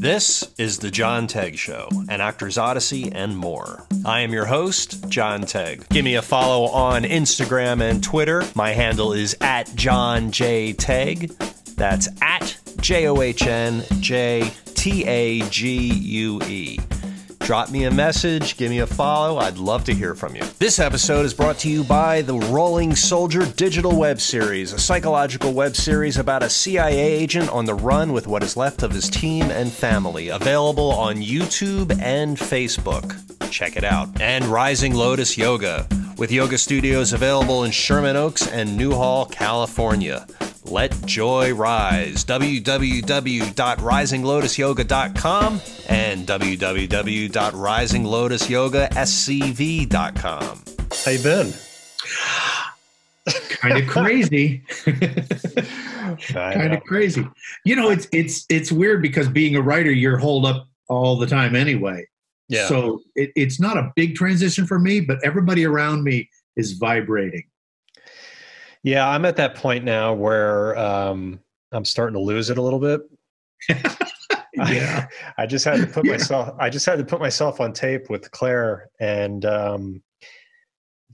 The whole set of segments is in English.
This is The John Tague Show, an Actor's Odyssey, and more. I am your host, John Tague. Give me a follow on Instagram and Twitter. My handle is at John J. Tague. That's at J O H N J T A G U E. Drop me a message, give me a follow. I'd love to hear from you. This episode is brought to you by the Rolling Soldier Digital Web Series, a psychological web series about a CIA agent on the run with what is left of his team and family. Available on YouTube and Facebook. Check it out. And Rising Lotus Yoga, with yoga studios available in Sherman Oaks and Newhall, California. Let joy rise. www.risinglotusyoga.com and www.risinglotusyogascv.com. How you been? kind of crazy. kind of crazy. You know, it's it's it's weird because being a writer, you're holed up all the time anyway. Yeah. So it, it's not a big transition for me, but everybody around me is vibrating. Yeah, I'm at that point now where um, I'm starting to lose it a little bit. yeah, I, I, just had to put yeah. myself. I just had to put myself on tape with Claire, and um,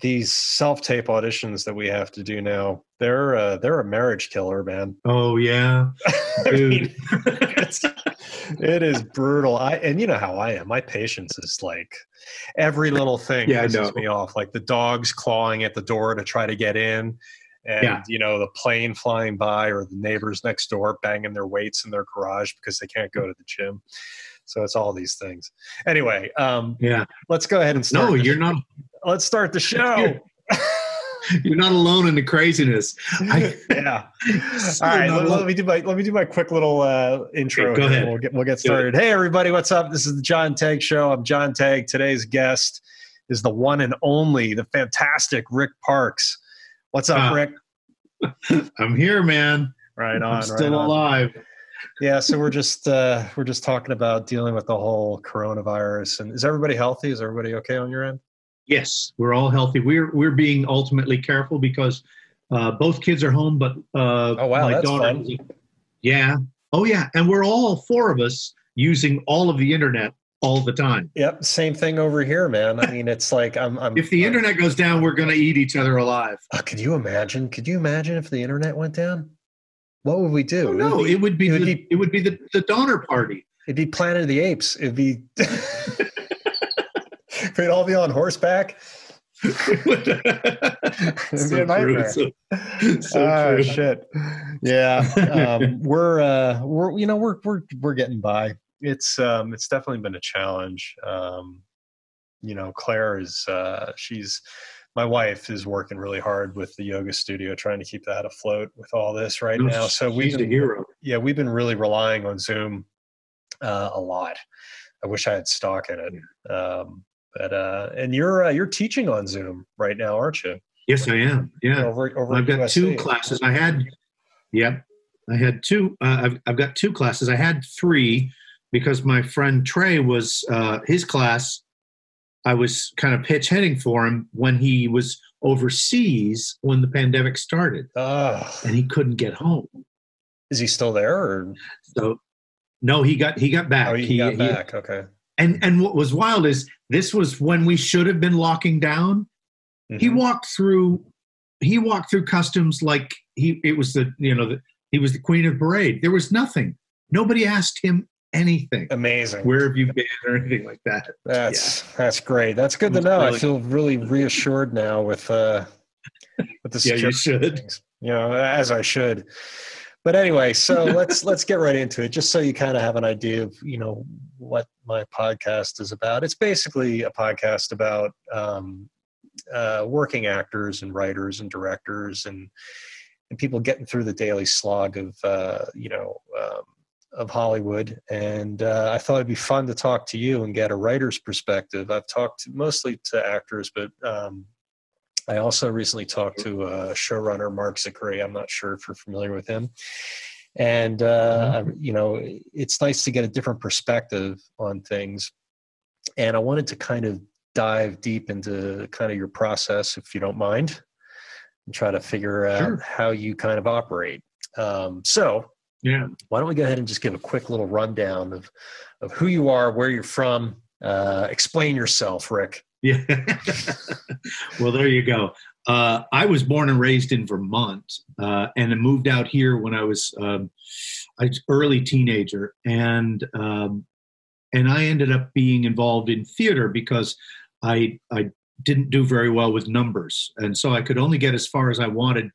these self-tape auditions that we have to do now. They're uh, they're a marriage killer, man. Oh yeah, dude. it's, it is brutal. I and you know how I am. My patience is like every little thing yeah, pisses me off. Like the dogs clawing at the door to try to get in and yeah. you know the plane flying by or the neighbors next door banging their weights in their garage because they can't go to the gym. So it's all these things. Anyway um yeah. let's go ahead and start no you're not let's start the show. you're not alone in the craziness. I, yeah. All right let, let, me do my let me do my quick little uh intro okay, go ahead. we'll get we'll get started. Hey everybody what's up? This is the john tague show. I'm john tague today's guest is the one and only the fantastic rick parks What's up, uh, Rick? I'm here, man. Right on. I'm still right alive. Yeah, so we're just uh, we're just talking about dealing with the whole coronavirus. And is everybody healthy? Is everybody okay on your end? Yes, we're all healthy. We're we're being ultimately careful because uh, both kids are home, but uh, oh wow, my that's daughter, fun. yeah, oh yeah, and we're all four of us using all of the internet all the time. Yep, same thing over here, man. I mean, it's like I'm. I'm if the I'm, internet goes down, we're going to eat each other alive. Uh, could you imagine? Could you imagine if the internet went down? What would we do? Oh, no, it would be, it would be, the, it would be the, the Donner Party. It'd be Planet of the Apes. It'd be. We'd all be on horseback. So be nightmare. So, so oh, shit. Yeah, um, we're uh, we're you know we're we're we're getting by it's um, it's definitely been a challenge. Um, you know, Claire is uh, she's my wife is working really hard with the yoga studio, trying to keep that afloat with all this right no, now. So we've been, hero. Yeah, we've been really relying on Zoom uh, a lot. I wish I had stock in it. Um, but uh, and you're uh, you're teaching on Zoom right now, aren't you? Yes, I am. Yeah, over, over I've got USC. two classes. I had, yep, I had two. Uh, I've I've got two classes. I had three because my friend Trey was uh, his class. I was kind of pitch hitting for him when he was overseas when the pandemic started, and he couldn't get home. Is he still there? Or? So, no, he got he got back. Oh, he, he got back. He, okay. And and what was wild is this was when we should have been locking down. Mm-hmm. He walked through. He walked through customs like he it was the you know the, he was the queen of parade. There was nothing. Nobody asked him anything. Amazing. Where have you been or anything like that? That's yeah. that's great. That's good to know. Really I feel really reassured now with uh with the yeah, you should. Things. You know, as I should. But anyway, so let's let's get right into it, just so you kind of have an idea of you know what my podcast is about. It's basically a podcast about um, uh, working actors and writers and directors and and people getting through the daily slog of uh, you know um, of Hollywood, and uh, I thought it'd be fun to talk to you and get a writer's perspective. I've talked mostly to actors, but um, I also recently talked to a showrunner, Marc Zicree. I'm not sure if you're familiar with him. And, uh, mm-hmm. you know, it's nice to get a different perspective on things. And I wanted to kind of dive deep into kind of your process, if you don't mind, and try to figure out sure. how you kind of operate. Um, so, Yeah. Why don't we go ahead and just give a quick little rundown of, of who you are, where you're from? Uh, explain yourself, Rick. Yeah. well, there you go. Uh, I was born and raised in Vermont, uh, and I moved out here when I was um, early teenager, and um, and I ended up being involved in theater because I I didn't do very well with numbers, and so I could only get as far as I wanted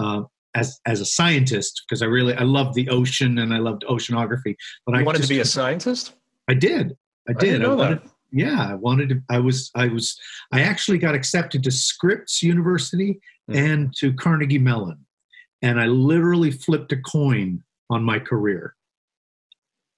uh, as as a scientist because I really I loved the ocean and I loved oceanography. But you I wanted just, to be a scientist. I did. I did. I, I wanted, that yeah i wanted to i was i was i actually got accepted to scripps university mm-hmm. and to carnegie mellon and i literally flipped a coin on my career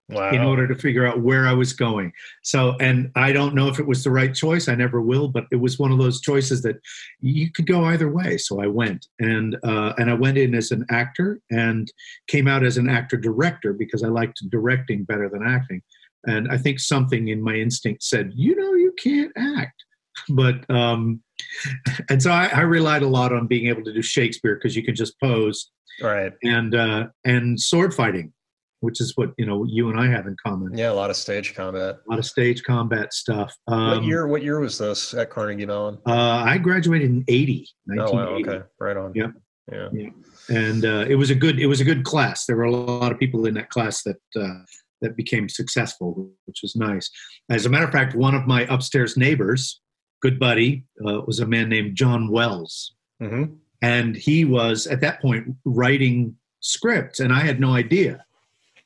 wow. in order to figure out where i was going so and i don't know if it was the right choice i never will but it was one of those choices that you could go either way so i went and uh, and i went in as an actor and came out as an actor director because i liked directing better than acting and I think something in my instinct said, you know, you can't act. But um, and so I, I relied a lot on being able to do Shakespeare because you can just pose, right? And uh, and sword fighting, which is what you know you and I have in common. Yeah, a lot of stage combat. A lot of stage combat stuff. Um, what year? What year was this at Carnegie Mellon? Uh, I graduated in eighty. Oh, wow, okay, right on. Yep. Yeah. yeah. And uh, it was a good it was a good class. There were a lot of people in that class that uh, that became successful, which was nice. As a matter of fact, one of my upstairs neighbors, good buddy, uh, was a man named John Wells. Mm-hmm. And he was at that point writing scripts, and I had no idea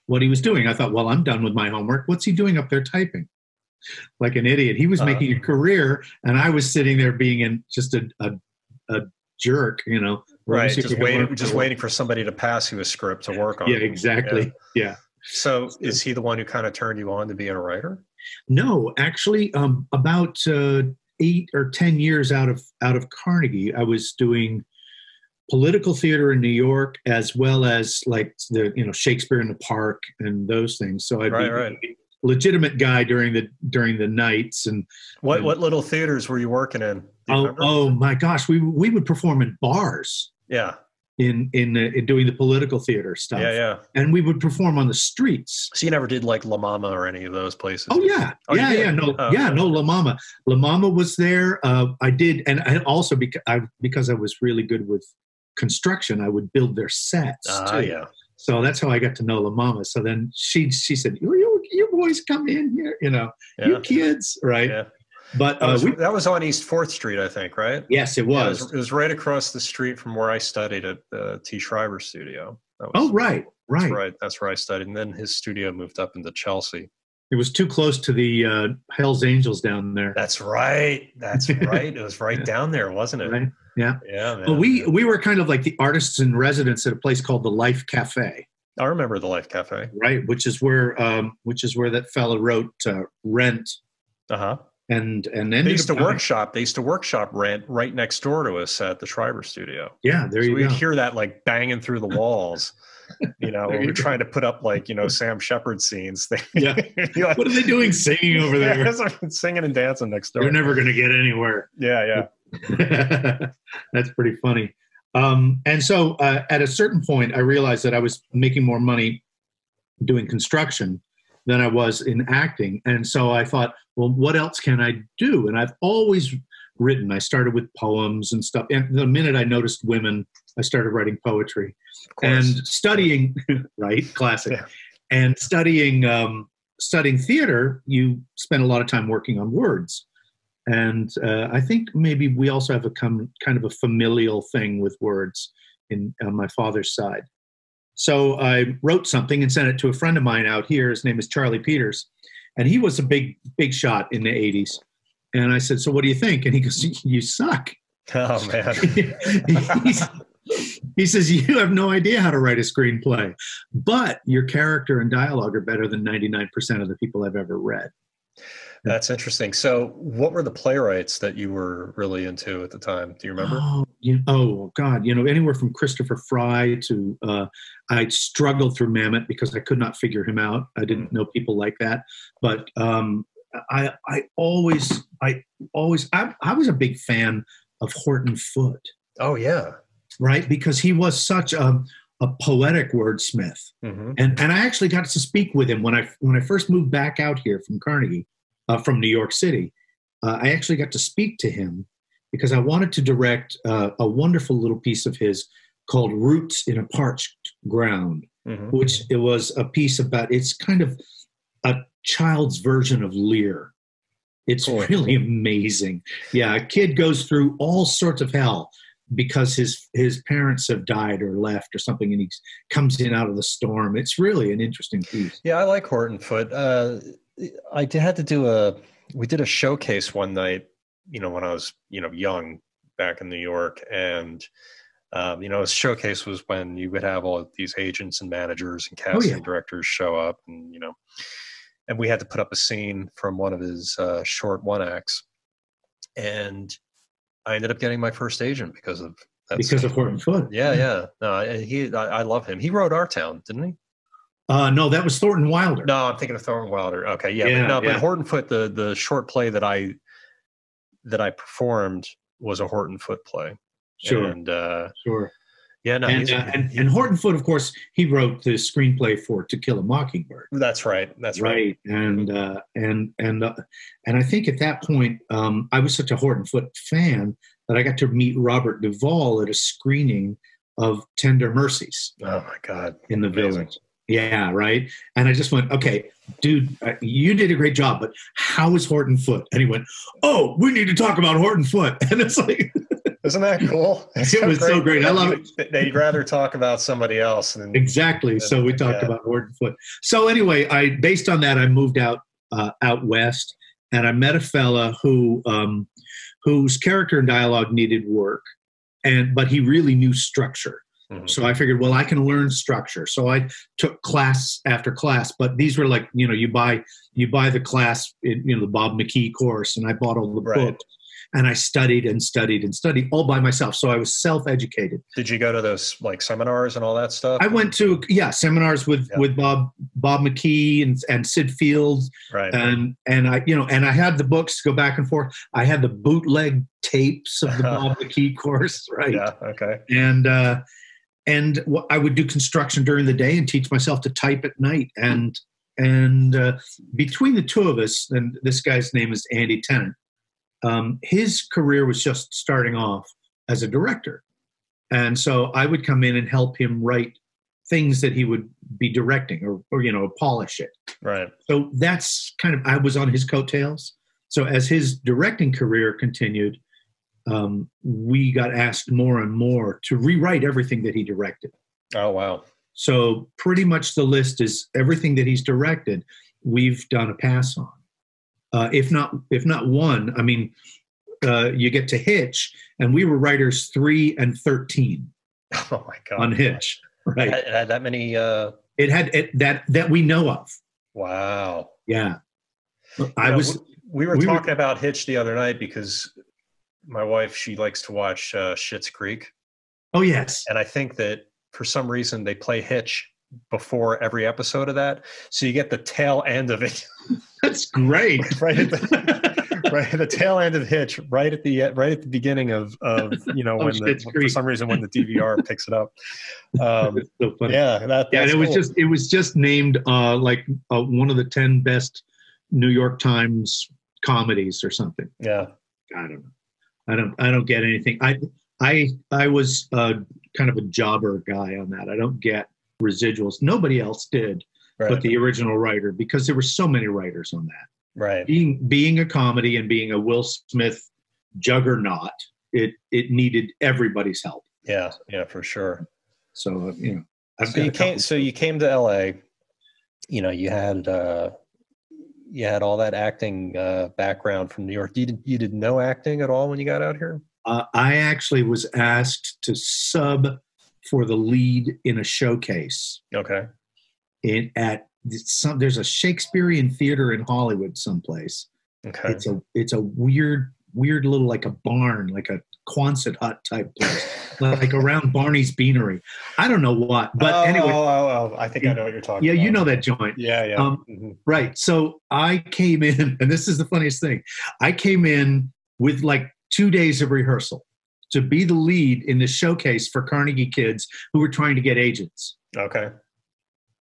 what he was doing. I thought, well, I'm done with my homework. What's he doing up there typing? Like an idiot. He was uh, making a career, and I was sitting there being in just a, a, a jerk, you know. Right, just waiting, just waiting for somebody to pass you a script to work on. Yeah, exactly. yeah. yeah. So is he the one who kind of turned you on to being a writer? No, actually, um, about uh, eight or ten years out of out of Carnegie, I was doing political theater in New York as well as like the you know Shakespeare in the Park and those things. So I'd right, be right. a legitimate guy during the during the nights and what and, what little theaters were you working in? You oh, oh my gosh, we we would perform in bars. Yeah in in, uh, in doing the political theater stuff. Yeah, yeah. And we would perform on the streets. So you never did like La Mama or any of those places? Oh yeah, oh, yeah, yeah. No, oh, yeah, no. La Mama, La Mama was there. Uh, I did, and I also because I because I was really good with construction, I would build their sets. Uh, yeah. So that's how I got to know La Mama. So then she she said, "You you, you boys come in here, you know, yeah. you kids, right?" Yeah. But that was, uh, we, that was, on East Fourth Street, I think, right? Yes, it was. Yeah, it was. it was. right across the street from where I studied at the T. Schreiber Studio. Was, oh, right, right, that's right. That's where I studied, and then his studio moved up into Chelsea. It was too close to the uh, Hell's Angels down there. That's right. That's right. it was right down there, wasn't it? Right. Yeah. Yeah. Man. Well, we we were kind of like the artists in residence at a place called the Life Cafe. I remember the Life Cafe. Right, which is where um, which is where that fellow wrote uh, Rent. Uh huh and and then they used to workshop. They used to workshop rent right next door to us at the Schreiber Studio. Yeah, there so you we'd go. hear that like banging through the walls. you know, we are trying to put up like you know Sam Shepard scenes. yeah, like, what are they doing singing over there? Yeah, singing and dancing next door. They're never going to get anywhere. Yeah, yeah. That's pretty funny. Um, and so uh, at a certain point, I realized that I was making more money doing construction than I was in acting. And so I thought, well, what else can I do? And I've always written. I started with poems and stuff. And the minute I noticed women, I started writing poetry and studying, right? Classic. Yeah. And studying, um, studying theater, you spend a lot of time working on words. And uh, I think maybe we also have a com- kind of a familial thing with words in on my father's side. So I wrote something and sent it to a friend of mine out here. His name is Charlie Peters, and he was a big, big shot in the 80s. And I said, So what do you think? And he goes, You suck. Oh, man. he says, You have no idea how to write a screenplay, but your character and dialogue are better than 99% of the people I've ever read. That's interesting. So, what were the playwrights that you were really into at the time? Do you remember? Oh, you, oh God, you know, anywhere from Christopher Fry to uh, I struggled through Mamet because I could not figure him out. I didn't mm. know people like that, but um, I I always I always I, I was a big fan of Horton Foote. Oh yeah, right because he was such a a poetic wordsmith. hmm And and I actually got to speak with him when I when I first moved back out here from Carnegie, uh, from New York City. Uh, I actually got to speak to him because I wanted to direct uh, a wonderful little piece of his called "Roots in a Parched Ground," hmm which it was a piece about. It's kind of a child's version of Lear. It's Cool. really amazing. Yeah, a kid goes through all sorts of hell because his his parents have died or left or something, and he comes in out of the storm. It's really an interesting piece. Yeah, I like Horton Foote. Uh, I had to do a. We did a showcase one night. You know, when I was you know young back in New York, and um, you know, a showcase was when you would have all these agents and managers and Oh, casting yeah. directors show up, and you know, and we had to put up a scene from one of his uh, short one acts, and I ended up getting my first agent because of that because of Horton Foote. Yeah, yeah. No, I- he. I, I love him. He wrote Our Town, didn't he? Uh, no, that was Thornton Wilder. No, I'm thinking of Thornton Wilder. Okay, yeah, Yeah, but no, yeah. but Horton Foote, the the short play that I that I performed was a Horton Foote play. sure, And uh, sure. Yeah, no, and, uh, and and Horton Foote, of course, he wrote the screenplay for To Kill a Mockingbird. that's right. That's right. right and uh, and and uh, and I think at that point um, I was such a Horton Foote fan that I got to meet Robert Duvall at a screening of Tender Mercies Oh my God. in the Amazing. village. Yeah, right. And I just went, okay, dude, uh, you did a great job, but how is Horton Foote? And he went, oh, we need to talk about Horton Foote. And it's like, Isn't that cool? It's It was so great. I love it. They'd rather talk about somebody else than exactly. So we talked Yeah. about Horton Foote. So anyway, I based on that, I moved out uh, out west, and I met a fella who um, whose character and dialogue needed work, and but he really knew structure. Mhm. So I figured, well, I can learn structure. So I took class after class, but these were like, you know, you buy you buy the class, in, you know, the Bob McKee course, and I bought all the Right. books, and I studied and studied and studied all by myself. So I was self educated. Did you go to those like seminars and all that stuff? I went to yeah seminars with Yeah. with Bob Bob McKee and and Syd Fields right. and and I you know and I had the books to go back and forth. I had the bootleg tapes of the Bob McKee course, right? yeah. Okay. And uh, and I would do construction during the day and teach myself to type at night. And and uh, between the two of us, and this guy's name is Andy Tennant. Um, his career was just starting off as a director, and so I would come in and help him write things that he would be directing or, or you know polish it. Right. So that's kind of I was on his coattails. So as his directing career continued, um, we got asked more and more to rewrite everything that he directed. Oh wow. So pretty much the list is everything that he's directed. We've done a pass on, uh, if not if not one. I mean, uh, you get to Hitch, and we were writers three and thirteen Oh my God. on Hitch. Right? It had that many. Uh, It had it, that that we know of. wow. Yeah, I You was. we- We were we were- talking about Hitch the other night because my wife she likes to watch uh, Schitt's Creek, Oh yes. and I think that for some reason they play Hitch before every episode of that, so you get the tail end of it That's great. right at the right at the tail end of the Hitch, right at the right at the beginning of of you know Oh, when the, for some reason when the DVR picks it up. Um, so yeah, that, yeah, it was cool. just it was just named uh, like uh, one of the ten best New York Times comedies or something. yeah. I don't know. I don't. I don't get anything. I I I was uh, kind of a jobber guy on that. I don't get residuals. Nobody else did, Right, but the original writer, because there were so many writers on that. right. Being being a comedy and being a Will Smith juggernaut, it it needed everybody's help. Yeah, yeah, for sure. So uh, you know, I've so you came so you came to la you know you had uh you had all that acting uh background from new york you did you did no acting at all when you got out here Uh, I actually was asked to sub for the lead in a showcase okay in at some. There's a Shakespearean theater in Hollywood, someplace. okay It's a it's a weird weird little like a barn, like a Quonset hut type place, like around Barney's Beanery. I don't know what, but oh, anyway, oh, oh, oh, i think i know what you're talking yeah, about you know that joint. yeah yeah Um, Mhm. Right. So I came in, and this is the funniest thing. I came in with like two days of rehearsal. to be the lead in the showcase for Carnegie kids who were trying to get agents. Okay.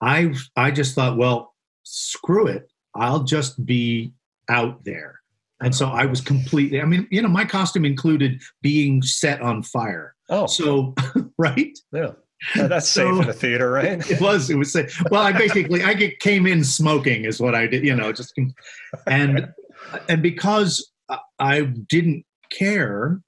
I I just thought, well, screw it. I'll just be out there. And so I was completely I mean, you know, my costume included being set on fire. Oh, So, right? yeah. That's So- safe in the theater, right? It was. It was. Safe. Well, I basically I get, came in smoking is what I did. You know, just and and because I didn't care,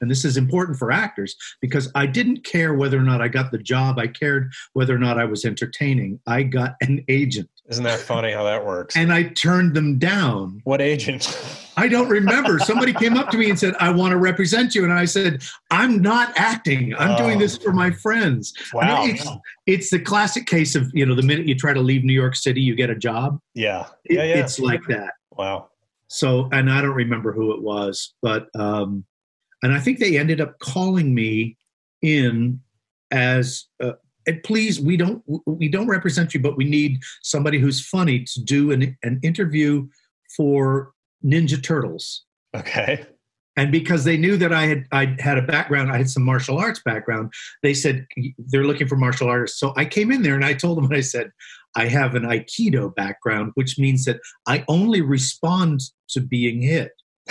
and this is important for actors because I didn't care whether or not I got the job. I cared whether or not I was entertaining. I got an agent, Isn't that funny how that works? and I turned them down. what agent? I don't remember. Somebody came up to me and said, "I want to represent you," and I said, "I'm not acting. I'm doing Oh. this for my friends." I Wow. mean, it's, it's the classic case of you know the minute you try to leave New York City, you get a job. yeah. Yeah. Yeah. It's like that. wow. So, and I don't remember who it was, but um, and I think they ended up calling me in as. Uh, please, we don't we don't represent you, but we need somebody who's funny to do an an interview for Ninja Turtles. Okay. And because they knew that I had I had a background, I had some martial arts background. They said they're looking for martial artists. So I came in there and I told them, I said, I have an Aikido background, which means that I only respond to being hit.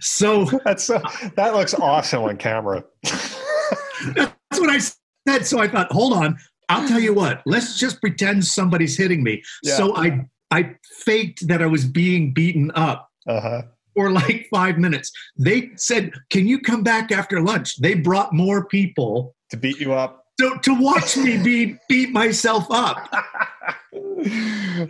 So That's so, that looks awesome on camera. that's what I said. So I thought, hold on, I'll tell you what. Let's just pretend somebody's hitting me. Yeah. So I I faked that I was being beaten up. Uh huh. for like five minutes. They said, Can you come back after lunch? They brought more people To beat you up. to, to watch me be beat myself up.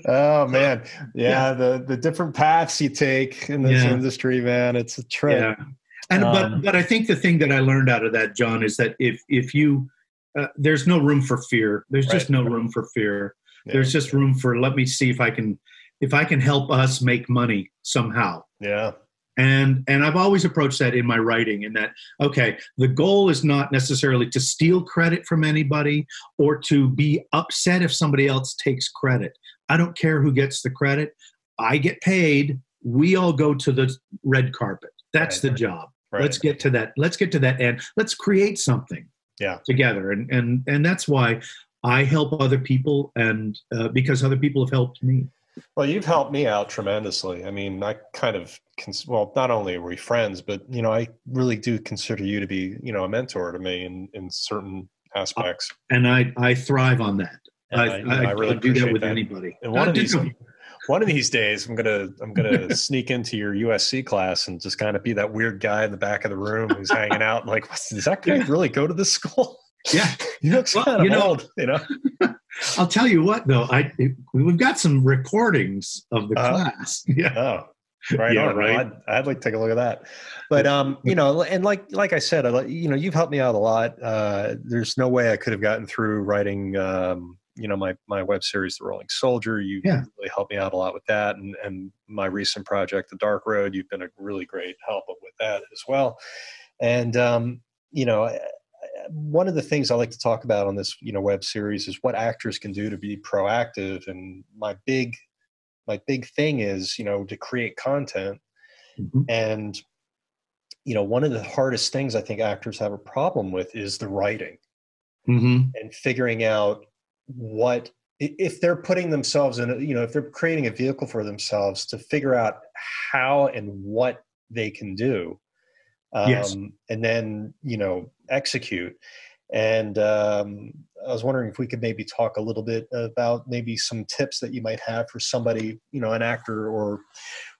Oh man, yeah, The the different paths you take in this Yeah. industry, man, it's a trip. Yeah. And Um, but but I think the thing that I learned out of that, John, is that if if you uh, there's no room for fear. There's just Right. no room for fear. Yeah. There's just room for let me see if I can if I can help us make money somehow. yeah, and and i've always approached that in my writing in that okay the goal is not necessarily to steal credit from anybody or to be upset if somebody else takes credit. I don't care who gets the credit. I get paid. We all go to the red carpet. That's Right. the job. Right. let's get to that let's get to that end. Let's create something Yeah. together. And and and that's why i help other people and uh, because other people have helped me Well, you've helped me out tremendously. I mean, I kind of, cons- well, not only are we friends, but you know, I really do consider you to be, you know, a mentor to me in in certain uh, aspects. and i i thrive on that And I, I, I, I really do that with that. anybody. And one of these, one of these days, I'm gonna I'm gonna sneak into your USC class and just kind of be that weird guy in the back of the room who's hanging out. Like, what's, does that guy really go to this school? Yeah, He looks Well, kind of you know- old, you know. I'll tell you what though. I we've got some recordings of the Uh-huh. class. Yeah, Oh, right Yeah, on. right. Well, I'd, I'd like to take a look at that. But um, you know, and like like I said, I, you know, you've helped me out a lot. Uh, there's no way I could have gotten through writing, um, you know, my my web series, The Rolling Soldier. You Yeah. really helped me out a lot with that, and and my recent project, The Dark Road. You've been a really great help with that as well. And um, you know. One of the things I like to talk about on this, you know, web series is what actors can do to be proactive. And my big my big thing is you know to create content Mhm. and you know one of the hardest things i think actors have a problem with is the writing Mhm. and figuring out what if they're putting themselves in a, you know if they're creating a vehicle for themselves to figure out how and what they can do um, Yes. and then you know execute and um, i was wondering if we could maybe talk a little bit about maybe some tips that you might have for somebody you know an actor or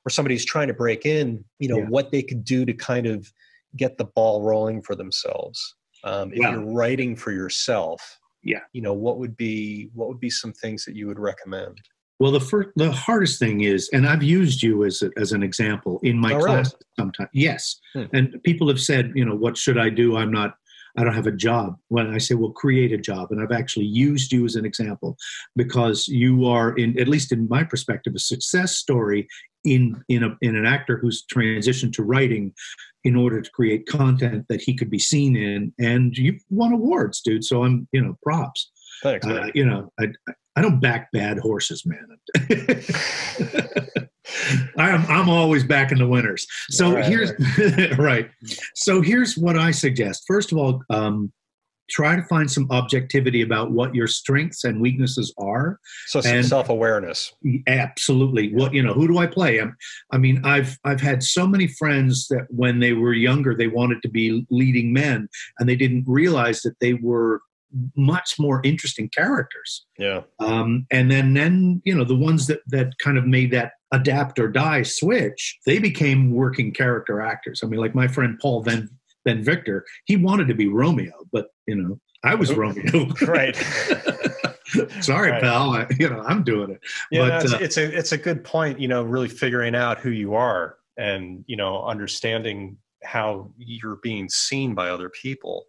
or somebody who's trying to break in you know Yeah. what they could do to kind of get the ball rolling for themselves um, if you're writing for yourself Yeah. you know what would be what would be some things that you would recommend Well, the first, the hardest thing is, and I've used you as a, as an example in my Oh, really? class sometimes. Yes, Hmm. and people have said, you know, what should I do? I'm not. I don't have a job. When I say, well, create a job, and I've actually used you as an example because you are, in at least in my perspective, a success story in in a in an actor who's transitioned to writing in order to create content that he could be seen in, and you've won awards, dude. So I'm, you know, props. thanks Uh, you know, I I don't back bad horses, man. I'm I'm always back in the winners. So Right, here's right. So here's what I suggest. First of all, um, try to find some objectivity about what your strengths and weaknesses are. So some self-awareness. Absolutely. What you know? Who do I play? I'm, I mean, I've I've had so many friends that when they were younger, they wanted to be leading men, and they didn't realize that they were much more interesting characters. Yeah. Um, and then then you know the ones that that kind of made that adapt or die switch, they became working character actors. I mean, like my friend Paul Van Van Victor, he wanted to be Romeo, but you know, I was Romeo. Right. Sorry, Right. pal. I, you know, I'm doing it. Yeah, But, no, it's, uh, it's a it's a good point. You know, really figuring out who you are and you know understanding how you're being seen by other people.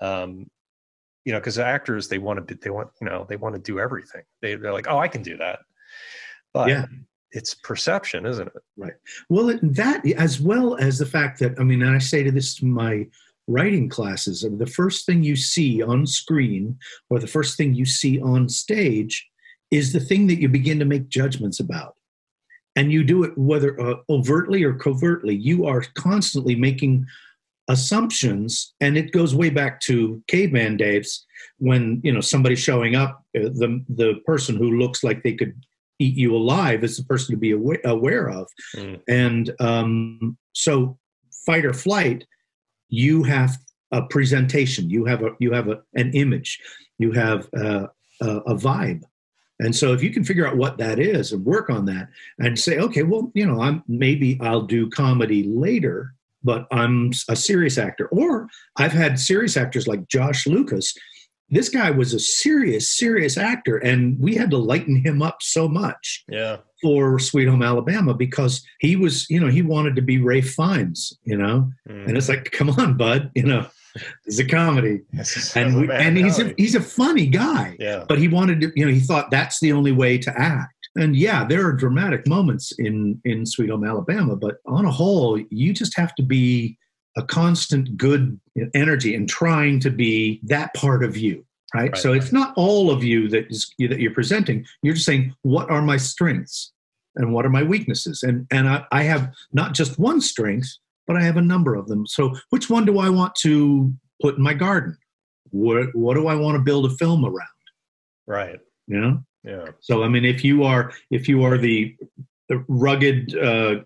Um, you know, because actors they want to they want you know they want to do everything. They they're like, oh, I can do that. But Yeah. it's perception, isn't it? Right well, that as well as the fact that I mean, and I say to this to my writing classes, the first thing you see on screen or the first thing you see on stage is the thing that you begin to make judgments about. And you do it whether uh, overtly or covertly. You are constantly making assumptions, and it goes way back to caveman days when you know somebody showing up. uh, The the person who looks like they could eat you alive is the person to be aware, aware of. Mm. And um, so, fight or flight, you have a presentation, you have a you have a, an image, you have a, a, a vibe. And so, if you can figure out what that is and work on that, and say, okay, well, you know, I'm maybe I'll do comedy later, but I'm a serious actor. Or I've had serious actors like Josh Lucas. This guy was a serious, serious actor, and we had to lighten him up so much Yeah. for Sweet Home Alabama because he was, you know, he wanted to be Ralph Fiennes, you know, Mm. and it's like, come on, bud, you know, it's a comedy, It's and we, and he's a, he's a funny guy, yeah. but he wanted to, you know, he thought that's the only way to act. And yeah, there are dramatic moments in in Sweet Home Alabama, but on a whole, you just have to be a constant good energy and trying to be that part of you. Right? Right. So it's not all of you that is that you're presenting. You're just saying, what are my strengths and what are my weaknesses? And and I, I have not just one strength, but I have a number of them. So which one do I want to put in my garden? What what do I want to build a film around? Right. You know? Yeah. So I mean, if you are if you are the, the rugged uh,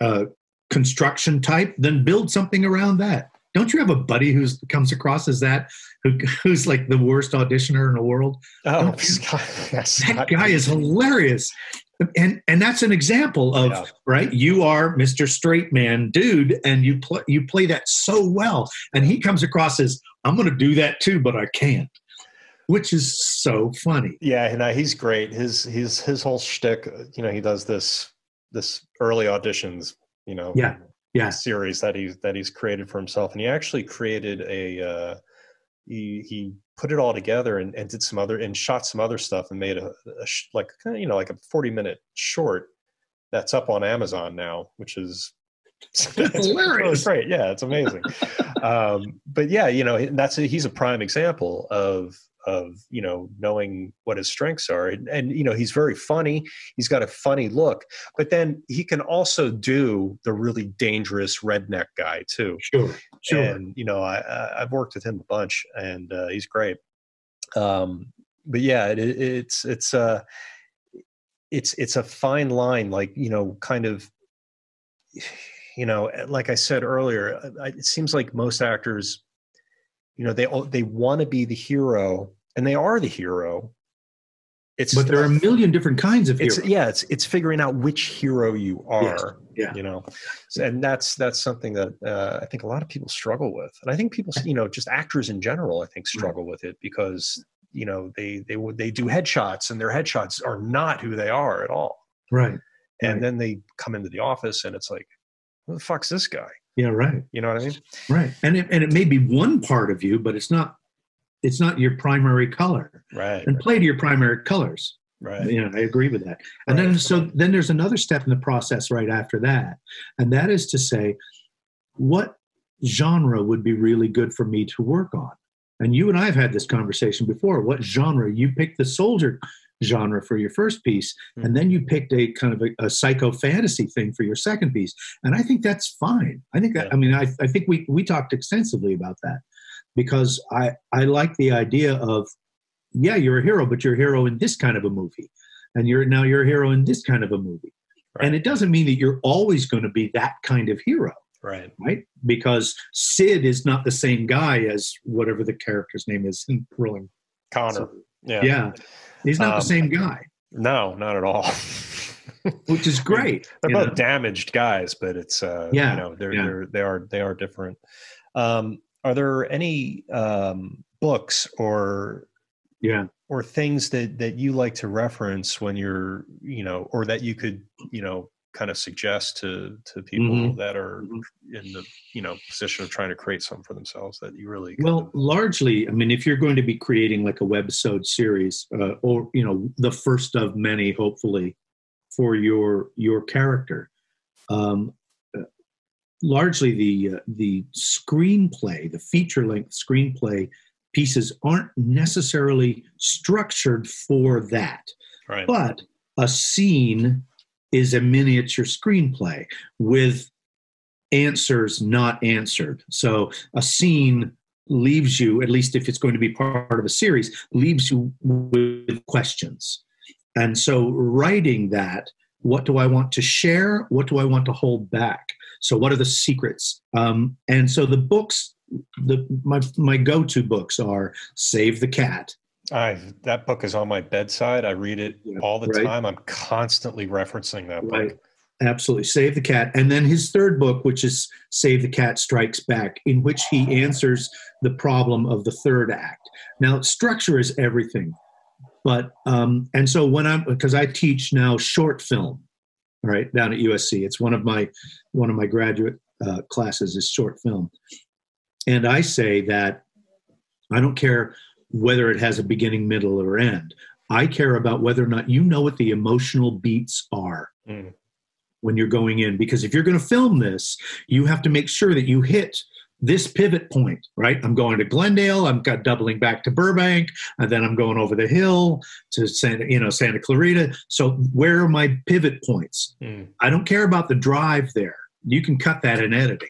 uh, construction type, then build something around that. Don't you have a buddy who comes across as that, who, who's like the worst auditioner in the world? Oh, Don't Scott, yeah, That guy is hilarious, and and that's an example of Yeah. right. You are Mr. Straight Man, dude, and you play you play that so well, and he comes across as I'm going to do that too, but I can't, which is so funny. Yeah, no, he's great. His his his whole shtick, uh, you know, he does this this early auditions, you know, Yeah, yeah. series that he's that he's created for himself, and he actually created a uh, he he put it all together and, and did some other and shot some other stuff and made a, a sh- like you know like a forty minute short that's up on Amazon now, which is really hilarious. great. Yeah, it's amazing. um, but yeah, you know, that's a, he's a prime example of of you know knowing what his strengths are, and, and you know he's very funny. He's got a funny look, but then he can also do the really dangerous redneck guy too. Sure, sure. And you know, I, I've worked with him a bunch, and uh, he's great. Um, but yeah, it, it's it's uh it's it's a fine line, like you know, kind of you know, like I said earlier, it seems like most actors, you know, they they want to be the hero, and they are the hero. It's but there are a million different kinds of it's heroes. yeah, it's it's figuring out which hero you Yes, are. yeah. you know, and that's that's something that uh, I think a lot of people struggle with, and I think people, you know, just actors in general, I think struggle with it because you know they they would they do headshots, and their headshots are not who they are at all, Right. and Right. then they come into the office, and it's like, who the fuck's this guy? Yeah. Right. You know what I mean? Right. And it, and it may be one part of you, but it's not. It's not your primary color. Right, And play to your primary colors. right, You know, I agree with that. And then so then there's another step in the process right after that, and that is to say, what genre would be really good for me to work on? And you and I have had this conversation before. What genre? You picked the soldier genre for your first piece and mm-hmm. then you picked a kind of a, a psycho fantasy thing for your second piece and i think that's fine i think that Yeah. i mean I, I think we we talked extensively about that because i i like the idea of yeah you're a hero but you're a hero in this kind of a movie and you're now you're a hero in this kind of a movie and it doesn't mean that you're always going to be that kind of hero Right. right because sid is not the same guy as whatever the character's name is in rolling Connor. Yeah. yeah he's not Um, the same guy No, not at all. which is great they're both know? damaged guys, but it's uh Yeah, you know, they're yeah. they're they are they are different. Um are there any um books or yeah or things that that you like to reference when you're you know or that you could you know kind of suggest to to people Mhm. that are Mhm. in the you know position of trying to create something for themselves that you really Well, largely, I mean, if you're going to be creating like a webisode series, uh, or you know, the first of many, hopefully, for your your character, um, largely the uh, the screenplay, the feature length screenplay pieces aren't necessarily structured for that, right but a scene is a miniature screenplay with answers not answered. So a scene leaves you, at least if it's going to be part of a series, leaves you with questions. And so writing that, what do I want to share? What do I want to hold back? So what are the secrets? Um, and so the books, the my my go-to books are Save the Cat. I that book is on my bedside. I read it Yeah, all the right. time. I'm constantly referencing that Right. book. Absolutely. Save the Cat. And then his third book, which is Save the Cat Strikes Back, in which he answers the problem of the third act. Now, structure is everything. But, um, and so when I'm, because I teach now short film, right, down at USC. It's one of my, one of my graduate uh, classes is short film. And I say that I don't care whether it has a beginning, middle, or end. I care about whether or not you know what the emotional beats are Mm. when you're going in because if you're going to film this you have to make sure that you hit this pivot point right i'm going to glendale i'm got doubling back to burbank and then i'm going over the hill to santa you know santa clarita so where are my pivot points Mm. i don't care about the drive there you can cut that in editing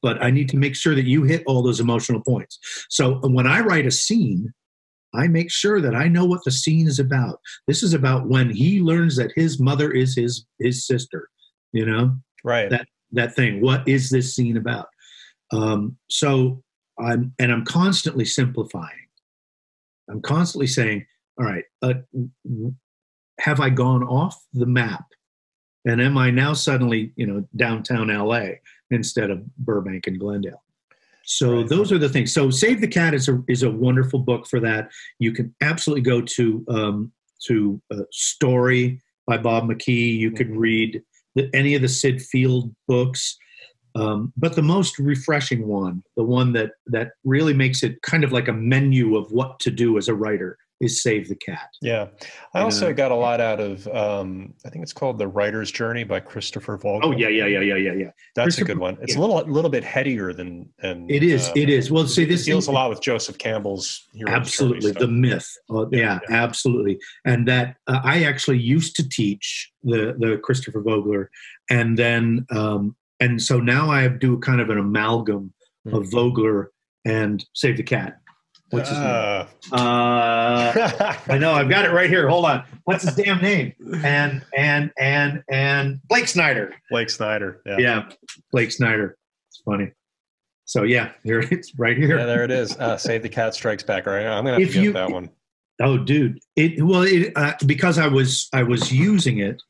but i need to make sure that you hit all those emotional points so when i write a scene I make sure that I know what the scene is about. This is about when he learns that his mother is his his sister. You know Right. That- that thing. What is this scene about? Um, so I'm and I'm constantly simplifying. I'm constantly saying, "All right, uh, have I gone off the map? And am I now suddenly, you know, downtown LA instead of Burbank and Glendale?" So Right. those are the things. So Save the Cat is a is a wonderful book for that. You can absolutely go to um, to uh, Story by Bob McKee. You could Mhm. read the, any of the Syd Field books. Um, but the most refreshing one, the one that that really makes it kind of like a menu of what to do as a writer, is Save the Cat. Yeah. I also know? got a lot out of um I think it's called The Writer's Journey by Christopher Vogler. Oh yeah, yeah, yeah, yeah, yeah, yeah. That's a good one. It's yeah. a little little bit headier than than It is. uh, it is. Well, see, this deals a lot with Joseph Campbell's absolutely the myth uh, yeah, Yeah, yeah. absolutely and that uh, i actually used to teach the the christopher vogler and then um and so now i do kind of an amalgam of Mhm. vogler and save the cat what's his name Uh, uh i know i've got it right here hold on what's his damn name and and and and blake snyder Blake Snyder. Yeah. yeah blake snyder it's funny so yeah here it's right here Yeah, there it is. Uh, Save the Cat Strikes Back. All right, I'm gonna have If to get you- that one. Oh, dude! It well, it, uh, because I was I was using it,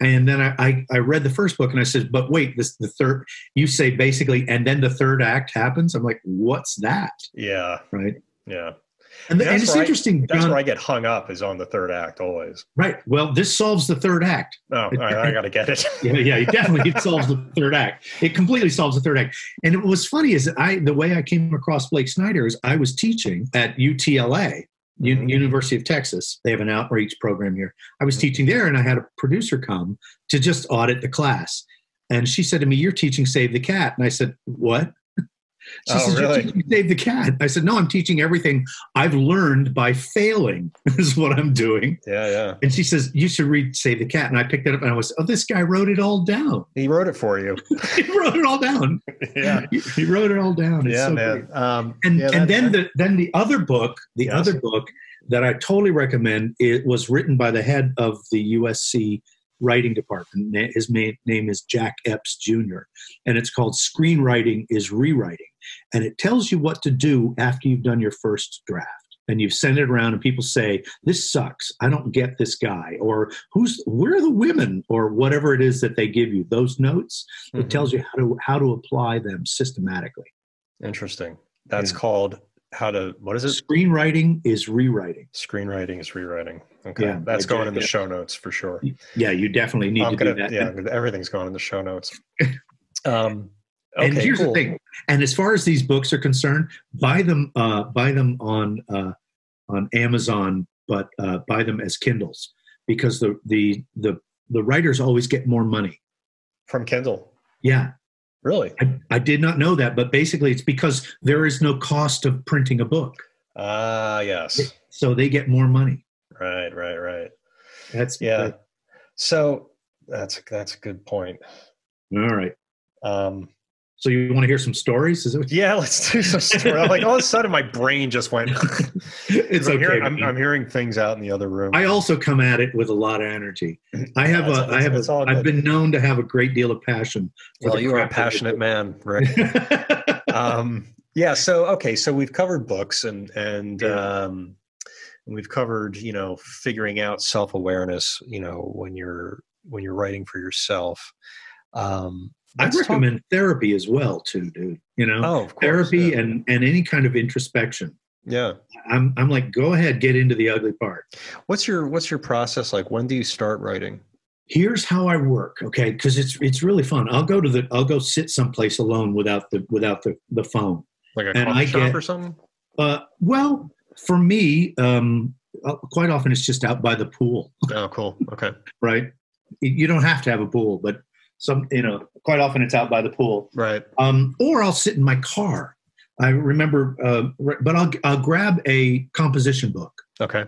and then I, I I read the first book and I said, but wait, this the third. You say basically, and then the third act happens. I'm like, what's that? Yeah, Right? yeah. And, That's and it's where I- interesting, That's John. where I get hung up is on the third act always. Right. Well, this solves the third act. Oh, right, I gotta get it. Yeah, yeah, it definitely it solves the third act. It completely solves the third act. And it was funny is that I the way I came across Blake Snyder is I was teaching at UTLA. Mm-hmm. University of Texas. They have an outreach program here. I was mm-hmm. teaching there, and I had a producer come to just audit the class. And she said to me, "You're teaching Save the Cat," and I said, "What?" She Oh, says, "You're really? teaching Save the Cat." I said, "No, I'm teaching everything I've learned by failing. is what I'm doing." Yeah, yeah. And she says, "You should read Save the Cat." And I picked it up, and I was, "Oh, this guy wrote it all down. He wrote it for you. he wrote it all down. yeah. He, he wrote it all down. It's Yeah, so man. Um, And yeah, and then the then the other book, the Yes. other book that I totally recommend, it was written by the head of the USC writing department. His name is Jack Epps Jr. and it's called Screenwriting is Rewriting, and it tells you what to do after you've done your first draft. And you've sent it around, and people say, "This sucks. I don't get this guy," or "Who's where are the women?" or whatever it is that they give you. Those notes mhm. it tells you how to how to apply them systematically. Interesting. That's Yeah. called how to, what is it? Screenwriting is rewriting. Screenwriting is rewriting. Okay. Yeah, That's going in the show notes for sure. Yeah, you definitely need I'm to gonna, do that. yeah, everything's going in the show notes. Um, okay, and here's cool. the thing. And as far as these books are concerned, buy them uh, buy them on uh, on Amazon, but uh, buy them as Kindles because the the the the writers always get more money. From Kindle. Yeah, Really? I, I did not know that, but basically it's because there is no cost of printing a book, Ah, yes. so they get more money. Right, right, right. That's Yeah. So that's that's a good point. all right. Um, So you want to hear some stories? Is it? yeah, let's do some stories. like all of a sudden, my brain just went. it's I'm, okay. hearing, I'm. I'm hearing things out in the other room. I also come at it with a lot of energy. I have That's- a, I have a, I've been known to have a great deal of passion. well, you are a crap that I passionate man, right? um, yeah. So okay, so we've covered books and and Yeah. um, we've covered you know figuring out self awareness. You know when you're when you're writing for yourself. Um, I let's talk- recommend therapy as well, too, dude. You know, oh, of course, therapy yeah. and and any kind of introspection. yeah. I'm I'm like, go ahead, get into the ugly part. What's your what's your process like? When do you start writing? Here's how I work, okay? Because it's it's really fun. I'll go to the I'll go sit someplace alone without the without the the phone. Like a And coffee I shop get- or something? Uh, well, for me, um, uh, quite often it's just out by the pool. Oh, cool. Okay. right? You don't have to have a pool, but some, you know, quite often it's out by the pool. Right. Um, or I'll sit in my car. I remember, uh, but I'll, I'll grab a composition book Okay.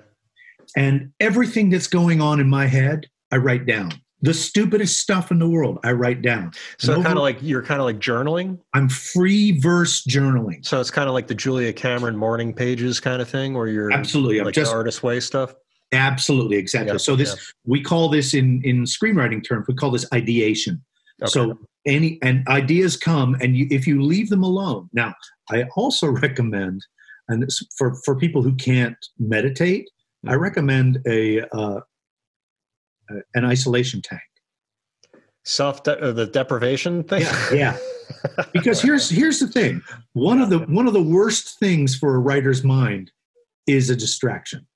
and everything that's going on in my head, I write down. The stupidest stuff in the world, I write down. So kind of like you're kind of like journaling. I'm free verse journaling. So it's kind of like the Julia Cameron morning pages kind of thing, where you're Absolutely. I'm like just the artist way stuff. Absolutely exactly. Yeah, so this, we call this in, in screenwriting terms, we call this ideation. Okay. So any and ideas come, and you, if you leave them alone. Now, I also recommend, and this, for for people who can't meditate, I Mhm. recommend a uh, uh, an isolation tank. self de- uh, the deprivation thing. Yeah, yeah. Because here's here's the thing: one of the one of the worst things for a writer's mind is a distraction,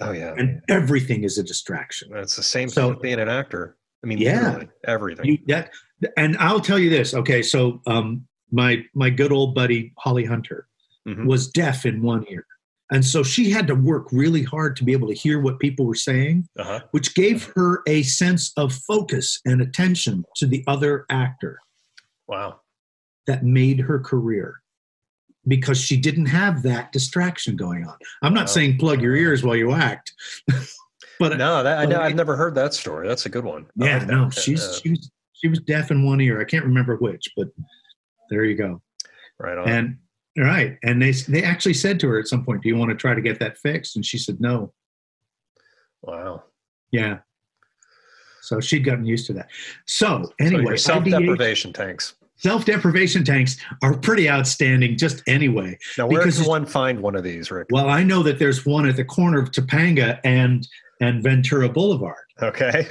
oh yeah, and everything is a distraction. it's the same So- thing with being an actor. I mean, Yeah. everything. You, that, and I'll tell you this. Okay, so um, my my good old buddy Holly Hunter Mhm. was deaf in one ear, and so she had to work really hard to be able to hear what people were saying, uh-huh. which gave her a sense of focus and attention to the other actor Wow. that made her career because she didn't have that distraction going on. I'm not Wow. saying plug your ears while you act, but No, that, I, know, I've never heard that story. That's a good one. Yeah, like no, she's she was she was deaf in one ear. I can't remember which, but there you go. right on. And right, and they they actually said to her at some point, "Do you want to try to get that fixed?" And she said, "No." wow. Yeah. So she'd gotten used to that. So So anyway, tanks. self deprivation tanks are pretty outstanding. Just anyway. Now, where Because can one find one of these, Rick? Well, I know that there's one at the corner of Topanga and and Ventura Boulevard. Okay.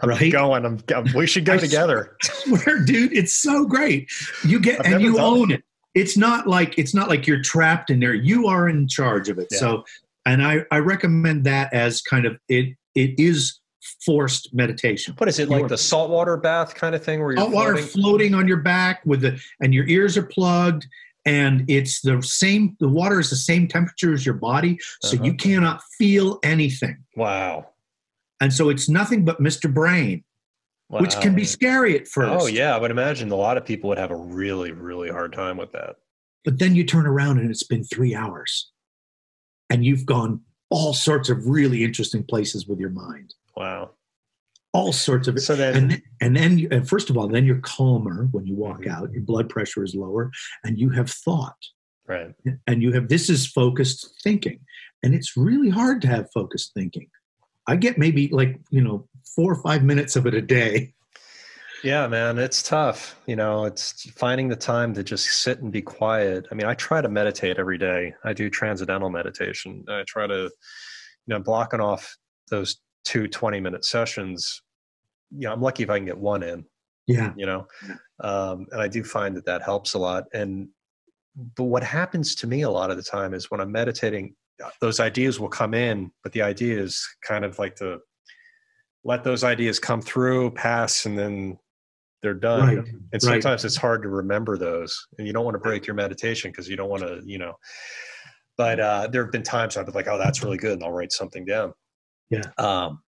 I'm Right. going. I'm, I'm- we should go I together. Swear, dude, it's so great. You get I've and you own it. It's not like it's not like you're trapped in there. You are in charge of it. Yeah. So, and I I recommend that as kind of it. It is forced meditation. What is it like the saltwater bath kind of thing where you're Hot water floating? floating on your back with the and your ears are plugged and it's the same the water is the same temperature as your body so Uh-huh. you cannot feel anything Wow. and so it's nothing but mr brain which can be scary at first Oh yeah, I would imagine a lot of people would have a really, really hard time with that. but then you turn around and it's been three hours and you've gone all sorts of really interesting places with your mind Wow. all sorts of So then, and then, and then you, and first of all then you're calmer when you walk out your blood pressure is lower and you have thought right. and you have this is focused thinking and it's really hard to have focused thinking i get maybe like you know four or five minutes of it a day Yeah, man, it's tough. You know, it's finding the time to just sit and be quiet. I mean, I try to meditate every day. I do transcendental meditation. I try to, you know, blocking off those two 20 minute sessions. You know, I'm lucky if I can get one in, yeah you know, um, and I do find that that helps a lot. And, but what happens to me a lot of the time is when I'm meditating, uh, those ideas will come in, but the idea is kind of like to let those ideas come through, pass, and then they're done. right And right. sometimes it's hard to remember those, and you don't want to break your meditation because you don't want to, you know. But uh, there have been times I've been like, "Oh, that's really good," and I'll write something down. Yeah. Um,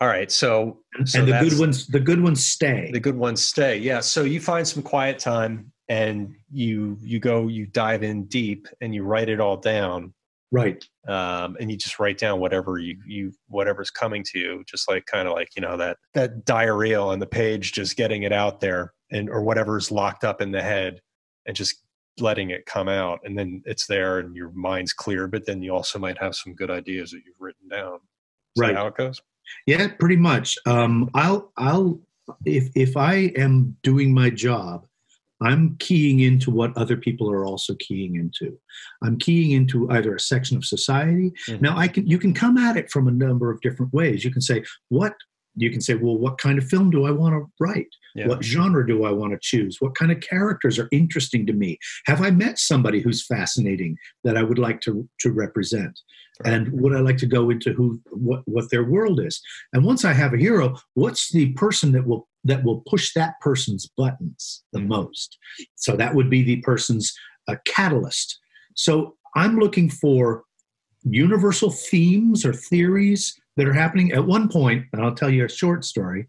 all right. So, so and the good ones the good ones stay the good ones stay. Yeah. So you find some quiet time, and you you go you dive in deep, and you write it all down, right um, and you just write down whatever you you whatever's coming to you, just like kind of like you know that that diarrhea on the page, just getting it out there, and or whatever's locked up in the head, and just letting it come out, and then it's there, and your mind's clear. But then you also might have some good ideas that you've written down. Right. how it goes? Yeah, pretty much. Um, I'll I'll if if I am doing my job, I'm keying into what other people are also keying into. I'm keying into either a section of society. Mhm. Now I can you can come at it from a number of different ways. You can say what you can say, well, what kind of film do I want to write? Yeah. What genre do I want to choose? What kind of characters are interesting to me? Have I met somebody who's fascinating that I would like to to represent? Right. And would I like to go into who what what their world is? And once I have a hero, what's the person that will that will push that person's buttons the Mhm. most? So that would be the person's uh, catalyst. So I'm looking for universal themes or theories that are happening. At one point, and I'll tell you a short story.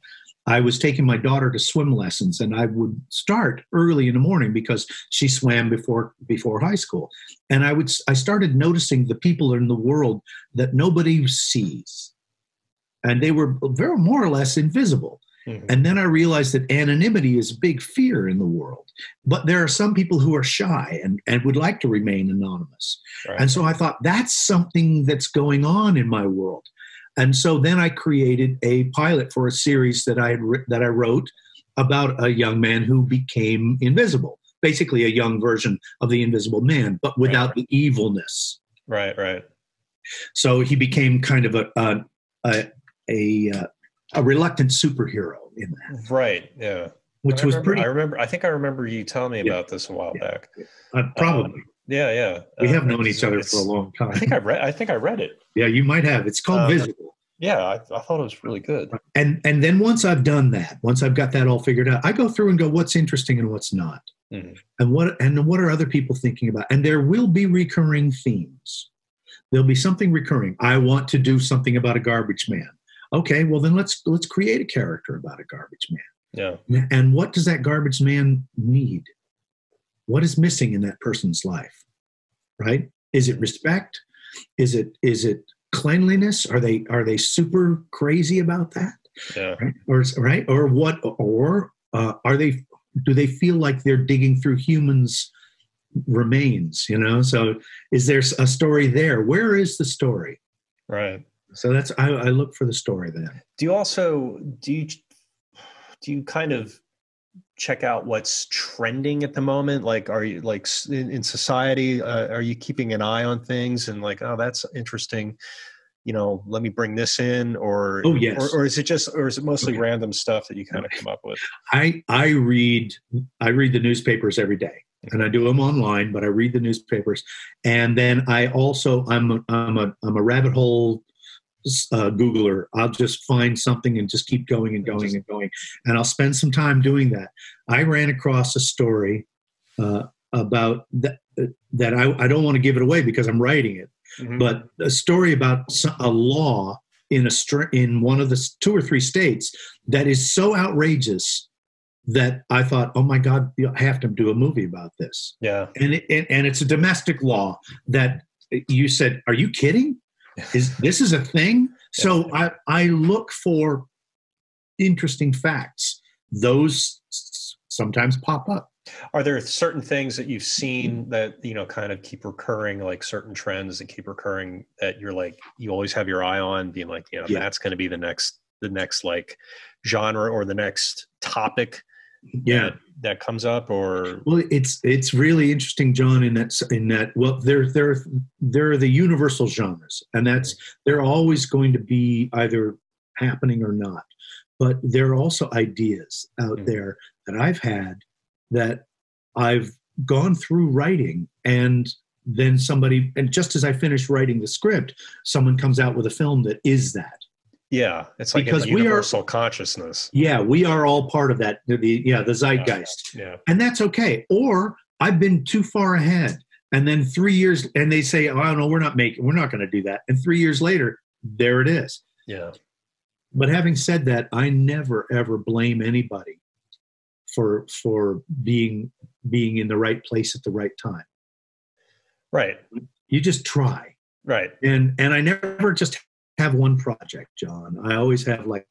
I was taking my daughter to swim lessons, and I would start early in the morning because she swam before before high school. And I would I started noticing the people in the world that nobody sees, and they were very more or less invisible. Mhm. And then I realized that anonymity is a big fear in the world. But there are some people who are shy and, and would like to remain anonymous. Right. And so I thought that's something that's going on in my world. And so then I created a pilot for a series that I that I wrote about a young man who became invisible, basically a young version of the Invisible Man, but without the evilness. right. Right. So he became kind of a a a, a, uh, a reluctant superhero in that, Right. Yeah. which I was pretty I remember. I think I remember you telling me Yeah. about this a while Yeah. back. uh, probably. Yeah, yeah. we Uh, have known each other for a long time. I think I read. I think I read it. yeah, you might have. It's called Uh, Visible. Yeah, I, I thought it was really good. and and then once i've done that once i've got that all figured out i go through and go what's interesting and what's not Mhm. and what and what are other people thinking about and there will be recurring themes there'll be something recurring i want to do something about a garbage man okay well then let's let's create a character about a garbage man. Yeah, and what does that garbage man need what is missing in that person's life right? Is it respect? Is it is it cleanliness? Are they are they super crazy about that? Yeah, right? or right? Or what or uh, are they do they feel like they're digging through humans remains you know? So is there a story there? Where is the story? Right. so that's i, I look for the story then. Do you also do you do you kind of check out what's trending at the moment? Like, are you like in, in society? Uh, are you keeping an eye on things and like, oh, that's interesting. You know, let me bring this in, or Oh, yes. or, or is it just, or is it mostly Okay. random stuff that you kind of come up with? i i read i read the newspapers every day and i do them online but i read the newspapers and then i also i'm a, i'm a i'm a rabbit hole uh, googler i'll just find something and just keep going and going and going and i'll spend some time doing that i ran across a story uh, about that that I, I don't want to give it away because i'm writing it Mhm. but a story about a law in a str- in one of the two or three states that is so outrageous that I thought, oh my God, I have to do a movie about this. Yeah. And it, and, and it's a domestic law that you said, are you kidding? Is this is a thing? So I I look for interesting facts. Those sometimes pop up. Are there certain things that you've seen that you know kind of keep recurring, like certain trends that keep recurring that you're like you always have your eye on, being like, you know, Yeah. that's going to be the next the next like genre or the next topic Yeah. that, that comes up, or Well, it's it's really interesting, John. In that in that well, there there there are the universal genres, and that's they're always going to be either happening or not. But there are also ideas out Mhm. there that I've had that I've gone through writing, and then somebody, and just as I finish writing the script, someone comes out with a film that is that. Yeah, it's like Because a we are- universal consciousness. Yeah, we are all part of that. The, yeah, the zeitgeist. Yeah, and that's okay. Or I've been too far ahead, and then three years, and they say, "Oh no, we're not making, we're not going to do that." And three years later, there it is. yeah, But having said that, I never ever blame anybody for for being being in the right place at the right time. right, You just try, right. and and I never just have one project, John. I always have like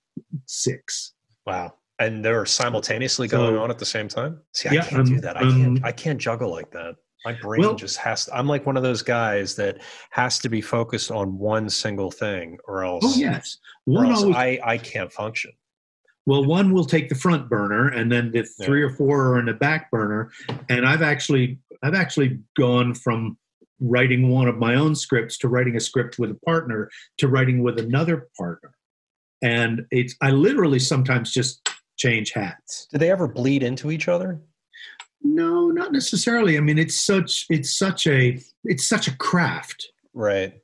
six. Wow. And they're simultaneously So- going on at the same time. See, I Yeah, can't do um, that. I can't. um, I can't juggle like that. My brain Well- just has. To, I'm like one of those guys that has to be focused on one single thing, or else, Oh yes, or one else always I I can't function. Well, one will take the front burner, and then the three or four are in the back burner. And I've actually, I've actually gone from writing one of my own scripts to writing a script with a partner to writing with another partner. And it's, I literally sometimes just change hats. Do they ever bleed into each other? No, not necessarily. I mean, it's such, it's such a, it's such a craft, Right.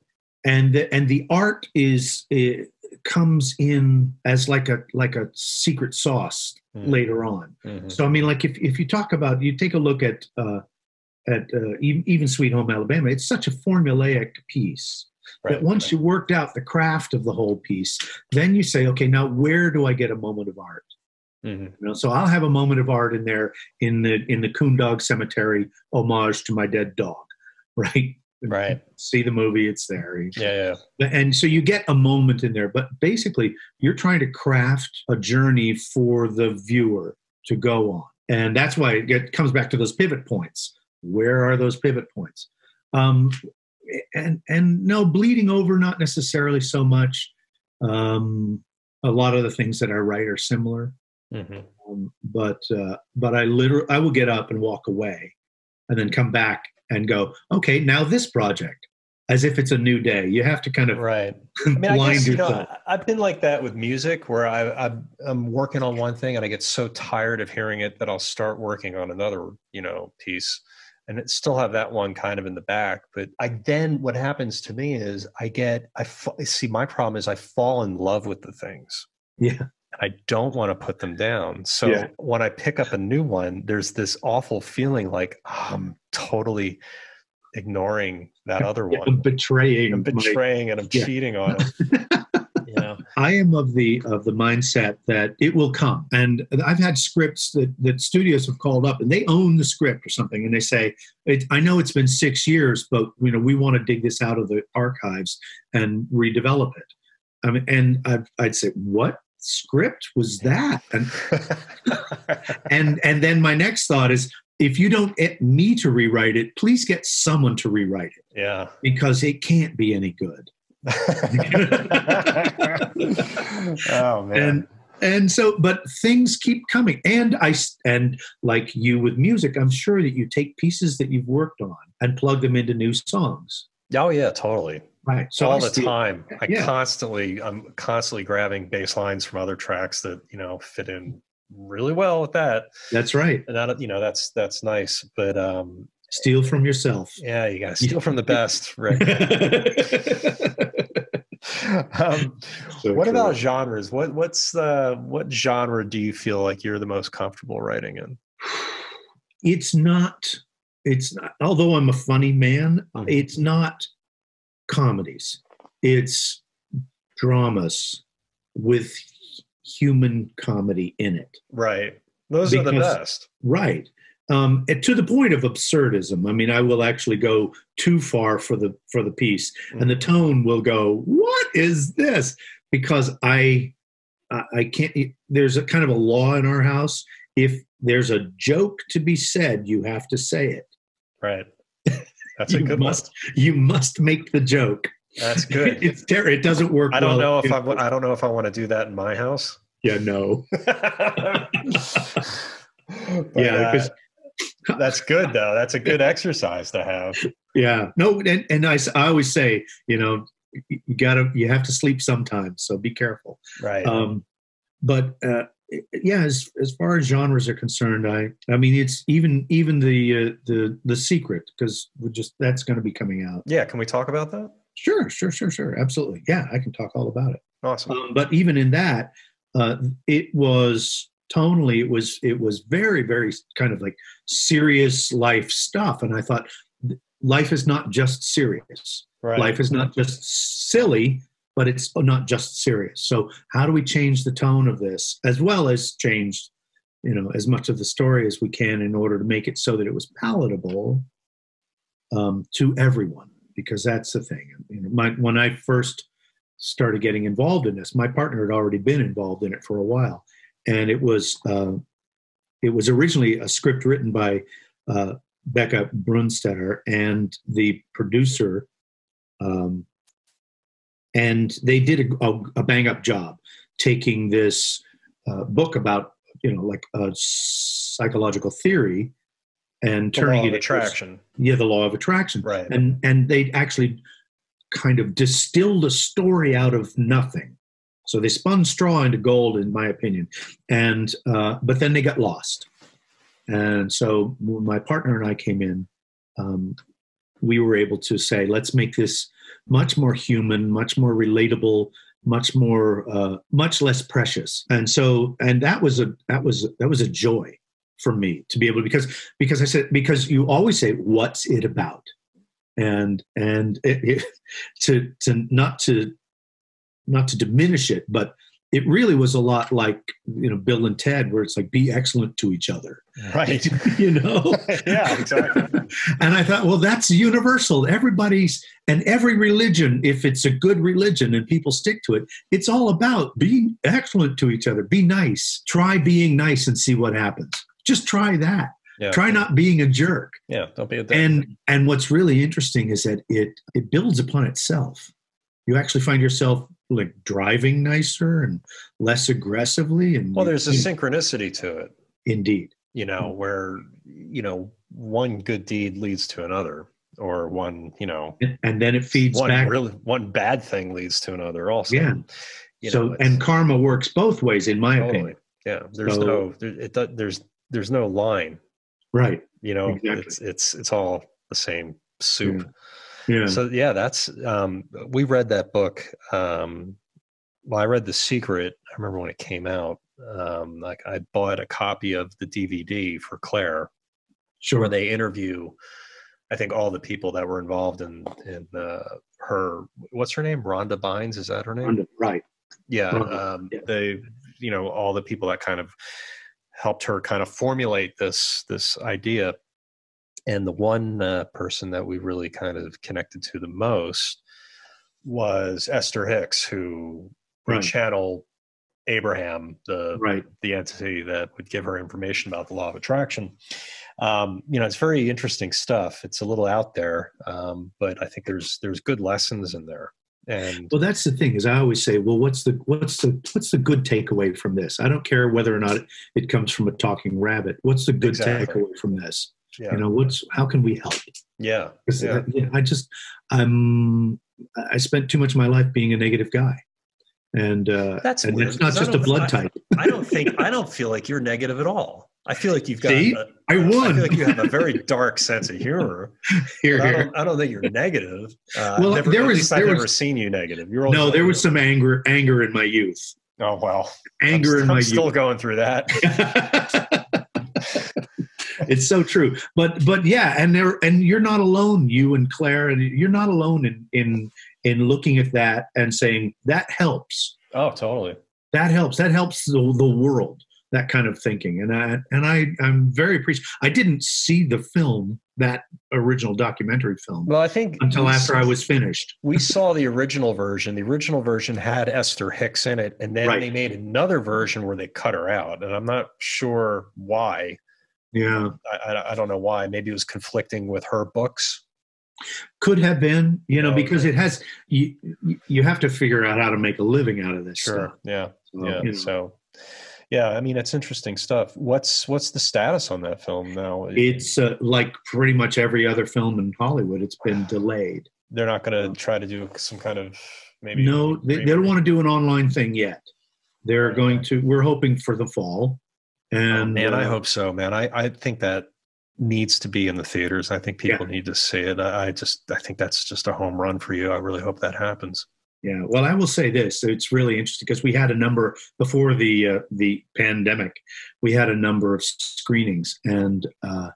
and the, and the art is it comes in as like a like a secret sauce Mhm. later on. Mhm. So I mean, like if if you talk about you take a look at uh, at uh, even, even Sweet Home Alabama, it's such a formulaic piece Right. that once you worked out the craft of the whole piece, then you say, okay, now where do I get a moment of art? Mhm. You know, so I'll have a moment of art in there in the in the Coondog Cemetery homage to my dead dog, right? Right. See the movie, it's there. Yeah. Yeah. And so you get a moment in there, but basically you're trying to craft a journey for the viewer to go on. And that's why it get, comes back to those pivot points. Where are those pivot points? Um, and and no bleeding over, not necessarily so much. Um, a lot of the things that I write are similar, Mhm. um, but uh, but I literally I will get up and walk away, and then come back and go, okay, now this project, as if it's a new day. You have to kind of Right. I mean, I blind guess, you yourself. know, I- I've been like that with music where I, I, I'm working on one thing and I get so tired of hearing it that I'll start working on another, you know, piece and it still have that one kind of in the back. But I then what happens to me is I get, I see my problem is I fall in love with the things. Yeah. I don't want to put them down. So Yeah. when I pick up a new one, there's this awful feeling like "Oh, I'm totally ignoring that other Yeah, one. I'm betraying. I'm betraying and I'm Yeah. cheating on it. I am of the of the mindset that it will come, and I've had scripts that that studios have called up, and they own the script or something, and they say, it, "I know it's been six years, but you know we want to dig this out of the archives and redevelop it." I mean, and I'd, I'd say, "What script was that?" And and and then my next thought is, if you don't get me to rewrite it, please get someone to rewrite it yeah. because it can't be any good. oh man. and and so but things keep coming and i and like you with music i'm sure that you take pieces that you've worked on and plug them into new songs oh yeah, totally. right so all I the time. I Yeah. constantly, I'm constantly grabbing bass lines from other tracks that you know fit in really well with that, that's right and that you know that's that's nice. But um, steal from yourself yeah, you got to steal from the best, right? um, So what true. about genres? What what's the what genre do you feel like you're the most comfortable writing in? it's not it's not although i'm a funny man Mhm. it's not comedies it's dramas with human comedy in it Right. Those are the best. right um, to the point of absurdism i mean i will actually go too far for the for the piece and the tone will go what is this because i i can't there's a kind of a law in our house if there's a joke to be said you have to say it Right. That's a good must you must make the joke. That's good. it's ter- it doesn't work I don't well know if I, I don't know if I want to do that in my house. yeah no But, Yeah, uh, that's good though. That's a good exercise to have. yeah no and, and I, I always say you know you gotta you have to sleep sometimes so be careful Right. um, but uh, yeah, as as far as genres are concerned, I I mean it's even even the uh, the the secret because we're just that's going to be coming out. yeah. Can we talk about that? Sure, sure, sure, sure, absolutely. Yeah, I can talk all about it. Awesome. Um, but even in that, uh, it was tonally it was it was very very kind of like serious life stuff, and I thought life is not just serious. Right. life is not just silly but it's not just serious. So how do we change the tone of this as well as change you know as much of the story as we can in order to make it so that it was palatable um, to everyone? Because that's the thing. You know, my, when i first started getting involved in this my partner had already been involved in it for a while and it was uh, it was originally a script written by uh, Bekah Brunstetter and the producer um, and they did a, a, bang up job taking this uh, book about you know like a psychological theory and The turning law it of into- attraction. yeah the law of attraction Right. and and they actually kind of distilled a story out of nothing so they spun straw into gold in my opinion. And uh, but then they got lost. And so my partner and i came in um, we were able to say let's make this much more human much more relatable much more uh, much less precious. And so and that was a that was that was a joy for me to be able to because because i said because you always say what's it about? And and it, it, to to not to not to diminish it but it really was a lot like you know bill and ted where it's like be excellent to each other Right. you know yeah. Exactly. and i thought well that's universal everybody's and every religion if it's a good religion and people stick to it it's all about being excellent to each other be nice try being nice and see what happens just try that Yeah. try not being a jerk Yeah. Don't be a dick. and and what's really interesting is that it it builds upon itself you actually find yourself like driving nicer and less aggressively and well, there's a synchronicity to it. indeed you know where you know one good deed leads to another or one you know and then it feeds one back really one bad thing leads to another also Yeah. You so know, and karma works both ways in my totally. opinion yeah there's So- no there, it, there's there's no line right you know Exactly. it's it's it's all the same soup yeah so yeah that's um we read that book um well i read the secret i remember when it came out um like i bought a copy of the dvd for claire. Sure. Where they interview i think all the people that were involved in in uh, her what's her name? Rhonda bynes is that her name? Right. Yeah Rhonda, um yeah. they you know all the people that kind of helped her kind of formulate this this idea and the one uh, person that we really kind of connected to the most was esther hicks who would Right. channel abraham the right the entity that would give her information about the law of attraction. Um, you know, it's very interesting stuff. It's a little out there, um, but I think there's there's good lessons in there. And well that's the thing is i always say well what's the what's the what's the good takeaway from this i don't care whether or not it, it comes from a talking rabbit what's the good Exactly. takeaway from this yeah, you know what's how can we help yeah, 'Cause, yeah. uh, yeah, I just I'm I spent too much of my life being a negative guy, and uh, That's and weird, it's not just a blood I- type. I don't think I don't feel like you're negative at all. I feel like you've got. See? a- I won. feel like you have a very dark sense of humor. Here, but I here. don't, I don't think you're negative. Uh, Well, never, there was- I've there never was- seen you negative. You're always No, there was some anger anger in my youth. Oh well, Anger I'm, in my I'm still youth. going through that. it's so true. But but yeah, and there and you're not alone. You and Claire, and you're not alone in in in looking at that and saying that helps. Oh, totally. That helps. That helps the, the world. that kind of thinking, and I and I I'm very appreciative. I didn't see the film, that original documentary film, Well, I think until after I was finished. we saw the original version. The original version had Esther Hicks in it, and then Right. they made another version where they cut her out, and I'm not sure why. Yeah, I, I, I don't know why. Maybe it was conflicting with her books. could have been, you know, Oh, because okay. it has you you have to figure out how to make a living out of this. Sure. stuff. Yeah. So, yeah. you know. So, yeah. I mean, it's interesting stuff. What's what's the status on that film now? It's uh, like pretty much every other film in Hollywood. It's been delayed. they're not going to try to do some kind of maybe. No, they, they don't want to do an online thing yet. They're going to. We're hoping for the fall. Oh, And man, I uh, hope so, man. I, I think that needs to be in the theaters. I think people need to see it. I, I just I think that's just a home run for you. I really hope that happens. Yeah, well, I will say this: it's really interesting because we had a number before the uh, the pandemic. We had a number of screenings, and uh,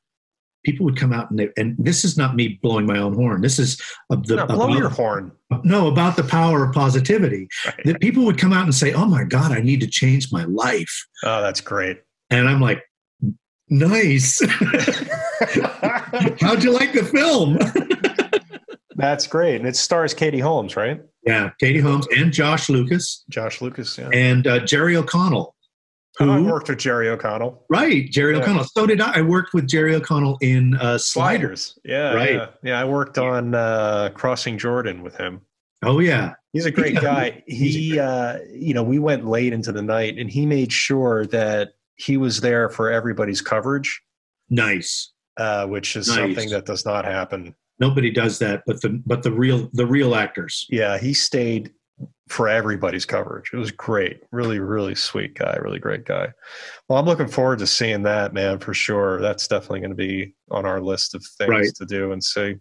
people would come out and they, and this is not me blowing my own horn. This is uh, the No, blow about- your horn. no about the power of positivity. Right. That people would come out and say, "Oh my God, I need to change my life," Oh, that's great. And I'm like, "Nice. How'd you like the film?" that's great, and it stars Katie Holmes, right? yeah, Katie Holmes and Josh Lucas Josh Lucas. Yeah. and uh, Jerry O'Connell. Oh, I who- worked with Jerry O'Connell. Right, Jerry Yeah. O'Connell. So did I. I worked with Jerry O'Connell in uh, Sliders. Sliders. Yeah. Right. Yeah. Yeah. I worked on uh, Crossing Jordan with him. Oh yeah, He's a great guy. He, uh, you know, we went late into the night, and he made sure that he was there for everybody's coverage, nice. uh, which is Nice. something that does not happen. Nobody does that, but the but the real the real actors. Yeah, he stayed for everybody's coverage. It was great. Really, really sweet guy. Really great guy. Well, I'm looking forward to seeing that, man, for sure. That's definitely going to be on our list of things Right. to do and see.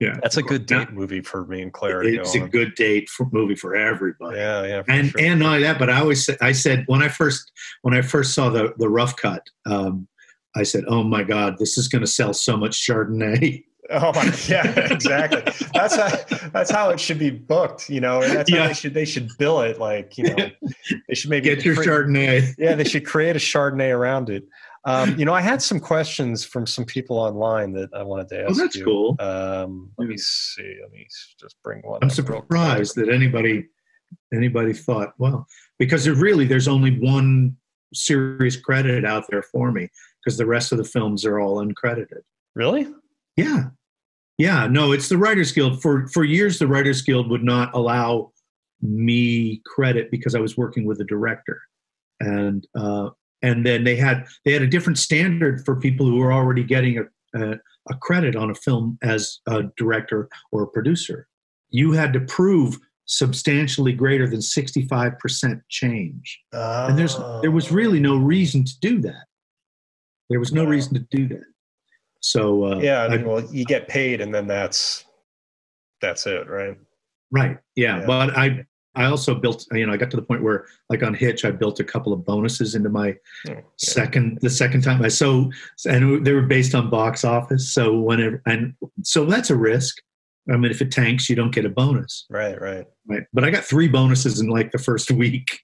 Yeah, That's a good Yeah. movie for me and Claire to It's a good date for movie for everybody. Yeah, yeah. for And sure. and not only that, but I always said, I said when I first when I first saw the the rough cut, um, I said, "Oh my God, this is going to sell so much Chardonnay." Oh my, yeah, exactly. That's how that's how it should be booked. You know, and that's how Yeah. they should they should bill it. Like you know, they should maybe Get your cre- Chardonnay. Yeah, they should create a Chardonnay around it. Um, you know, I had some questions from some people online that I wanted to ask. Oh, that's you. cool. Um, let me see. Let me just bring one. I'm surprised that anybody anybody thought well because really there's only one serious credit out there for me because the rest of the films are all uncredited. Really? Yeah, yeah. No, it's the Writers Guild. For for years, the Writers Guild would not allow me credit because I was working with a director, and uh, and then they had they had a different standard for people who were already getting a, a, a credit on a film as a director or a producer. You had to prove substantially greater than 65% change and there's there was really no reason to do that there was no reason to do that so uh, Yeah. I I- well, you get paid, and then that's that's it, right? right yeah, Yeah. but i i also built you know i got to the point where like on hitch i built a couple of bonuses into my second the second time i so and they were based on box office so whenever and so that's a risk i mean if it tanks you don't get a bonus Right. Right. right but i got three bonuses in like the first week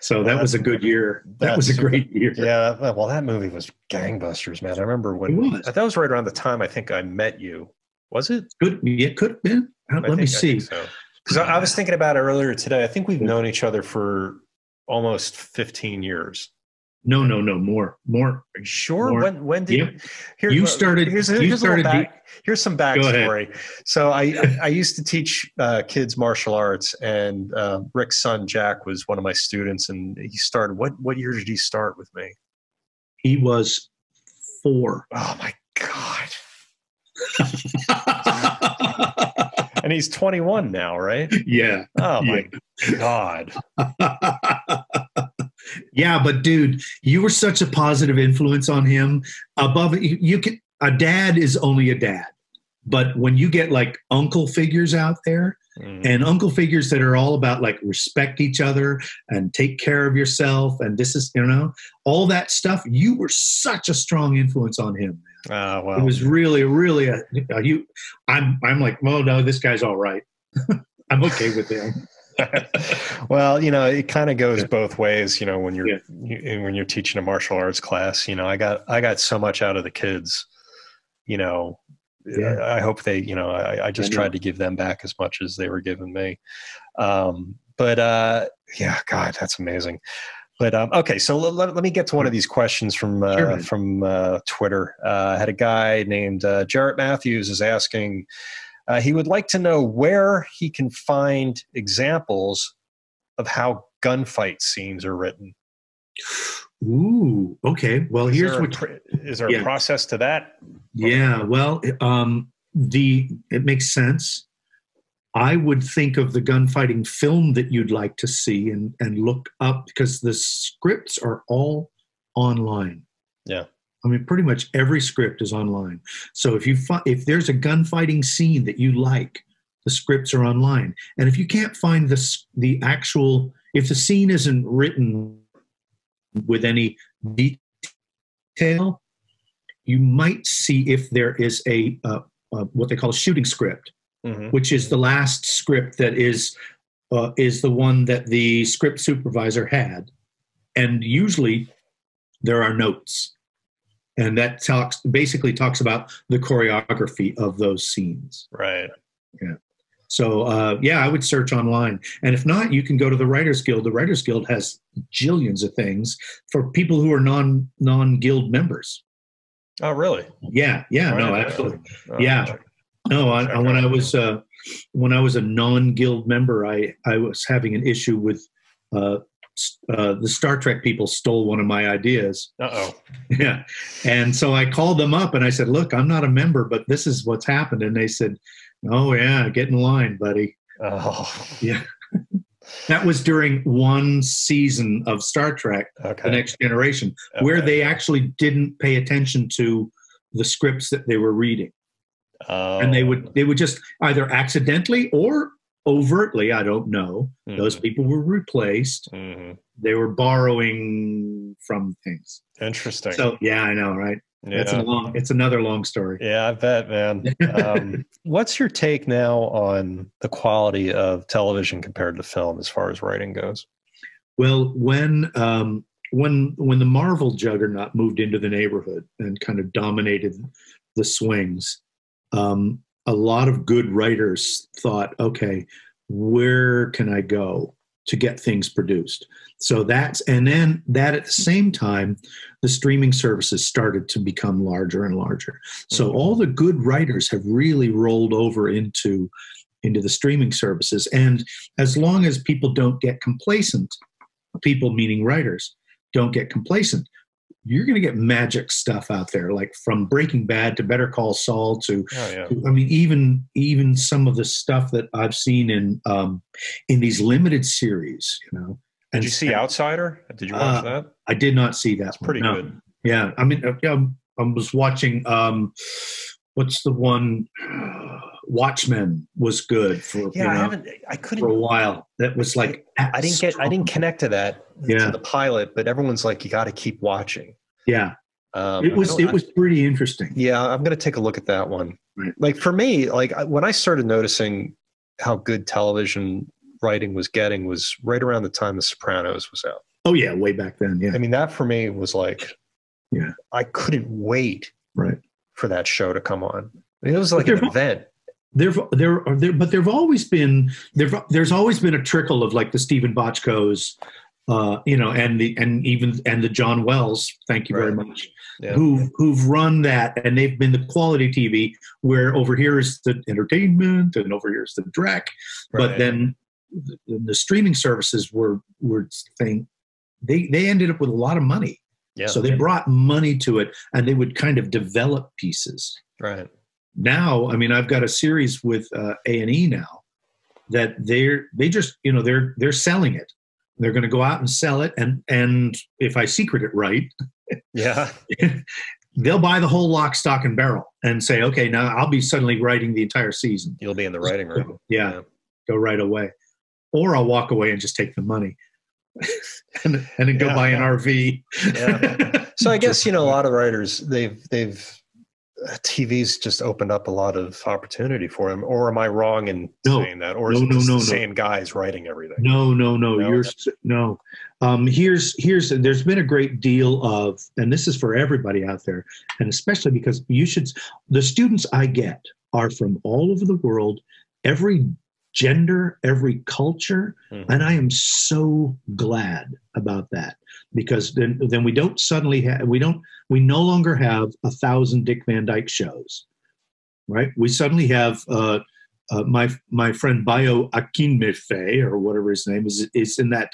so that Well, was a good year that was a great year Yeah. Well, that movie was gangbusters, man. I remember when It was. that was right around the time I think I met you. Was it? Could it could have been? Let me think- I see. so. Because I, was thinking about it earlier today. I think we've known each other for almost 15 years. No, no, no. More, more. You sure? More. When when did Yep. here, You started- Here's, here's little started back, here's some backstory. So I I- I used to teach uh, kids martial arts, and uh, Rick's son Jack was one of my students, and he started. What what year did he start with me? He was four. Oh my god! And he's 21 now, right? yeah. Oh my god! yeah, but dude, you were such a positive influence on him. Above you, you can a dad is only a dad. But when you get like uncle figures out there, Mm. and uncle figures that are all about like respect each other and take care of yourself and this is you know all that stuff you were such a strong influence on him Ah, it was really really a, a you i'm i'm like well no this guy's all right i'm okay with him well, you know, it kind of goes Yeah. both ways. You know, when you're Yeah. you, when you're teaching a martial arts class, you know, I got I got so much out of the kids. You know, Yeah. I, I hope they, you know, I, I just I tried to give them back as much as they were giving me. Um, but uh, yeah, God, that's amazing. But um, okay, so let, let, me get to one of these questions from uh, Sure, from uh, Twitter. Uh, I had a guy named uh, Jarrett Matthews is asking. Uh, he would like to know where he can find examples of how gunfight scenes are written. Ooh, okay. Well, Is here's a what. is there Yeah. a process to that? Yeah, well, um, the it makes sense. I would think of the gunfighting film that you'd like to see and and look up because the scripts are all online. Yeah. I mean, pretty much every script is online. So if you fi- if there's a gunfighting scene that you like, the scripts are online. And if you can't find the the actual, if the scene isn't written with any detail, you might see if there is a uh, uh, what they call a shooting script, Mhm. which is the last script that is uh, is the one that the script supervisor had, and usually there are notes, and that talks basically talks about the choreography of those scenes. Right. Yeah. So uh, yeah, I would search online, and if not, you can go to the Writers Guild. The Writers Guild has jillions of things for people who are non non guild members. Oh, really? Yeah, yeah, Right, no, absolutely. Oh, Yeah. No, I, Check when. I was uh, when I was a non-guild member, I I was having an issue with uh, uh, the Star Trek people stole one of my ideas. Uh-oh. Yeah, and so I called them up and I said, "Look, I'm not a member, but this is what's happened." And they said, "Oh yeah, get in line, buddy." Oh. Yeah, that was during one season of Star Trek, Okay. The Next Generation, where they actually didn't pay attention to the scripts that they were reading. Oh. and they would they would just either accidentally or overtly i don't know Mhm. those people were replaced Mhm. they were borrowing from things Interesting. so yeah i know right yeah. it's a long it's another long story Yeah, I bet, man. Um, what's your take now on the quality of television compared to film as far as writing goes? well when um when when the marvel juggernaut moved into the neighborhood and kind of dominated the swings um a lot of good writers thought okay where can i go to get things produced? So that's and then that at the same time the streaming services started to become larger and larger. So Mhm. all the good writers have really rolled over into into the streaming services. And as long as people don't get complacent people meaning writers don't get complacent you're going to get magic stuff out there like from breaking bad to better call saul to Oh yeah. I mean, even even some of the stuff that I've seen in um, in these limited series, you know. Did you see Outsider? Did you watch Uh, that? I did not see that. It's pretty no. good. Yeah, I mean, uh, yeah, I was watching. Um, what's the one? Watchmen was good for Yeah, you I know, haven't. I for a while. That was like I didn't get. I didn't connect to that Yeah. to the pilot, but everyone's like, you got to keep watching. Yeah, Um, it was it was pretty interesting. Yeah, I'm going to take a look at that one. Right. Like for me, like when I started noticing how good television writing was getting was right around the time The Sopranos was out. Oh yeah, way back then. Yeah, I mean, that for me was like, Yeah. I couldn't wait right. For that show to come on. I mean, it was like an event. there there are there but there've always been there there's always been a trickle of like the Steven Bochco's uh you know and the and even and the John Wells thank you very much Yeah. who who've run that and they've been the quality TV where over here is the entertainment and over here is the Drek but then the, the streaming services were were saying they they ended up with a lot of money yeah, so they brought money to it and they would kind of develop pieces. Right. now i mean i've got a series with uh, a&e now that they're they just you know they're they're selling it. They're going to go out and sell it and and if i secret it right Yeah. they'll buy the whole lock stock and barrel and say okay now i'll be suddenly writing the entire season. You'll be in the writing room. yeah, go right away. Or i'll walk away and just take the money and, and then go Yeah, buy an yeah. rv Yeah. So I guess you know a lot of writers they've they've TV's just opened up a lot of opportunity for him. Or am I wrong in No. saying that? Or is No, it just no, the no. same guys writing everything? No, no, no. No? You're no. Um, here's here's there's been a great deal of, and this is for everybody out there, and especially because you should. The students I get are from all over the world, every gender, every culture, Mhm. and I am so glad about that because then then we don't suddenly have we don't we no longer have a thousand Dick Van Dyke shows, right? We suddenly have. Uh, uh, my my friend Bayo Akinfemi or whatever his name is is in that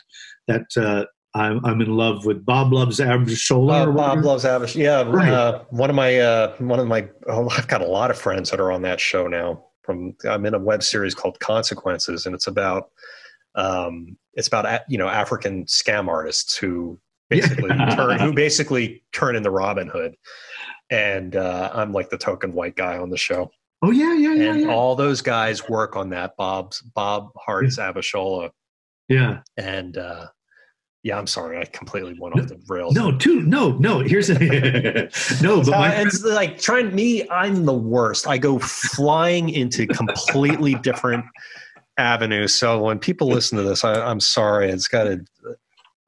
that uh, I'm I'm in love with Bob loves Abishola. Uh, Bob loves Avish. Yeah, Right. uh, one of my uh, one of my. Oh, I've got a lot of friends that are on that show now. From I'm in a web series called Consequences, and it's about um, it's about you know African scam artists who basically turn who basically turn into Robin Hood, and uh, I'm like the token white guy on the show, Oh yeah, yeah, yeah, and yeah. all those guys work on that. Bob's Bob Hearts Abishola, yeah. and uh, yeah, I'm sorry, I completely went off the rails. No, two, no, no. Here's a no, but So my it's like trying me. I'm the worst. I go flying into completely different avenues. So when people listen to this, I, I'm sorry. It's got to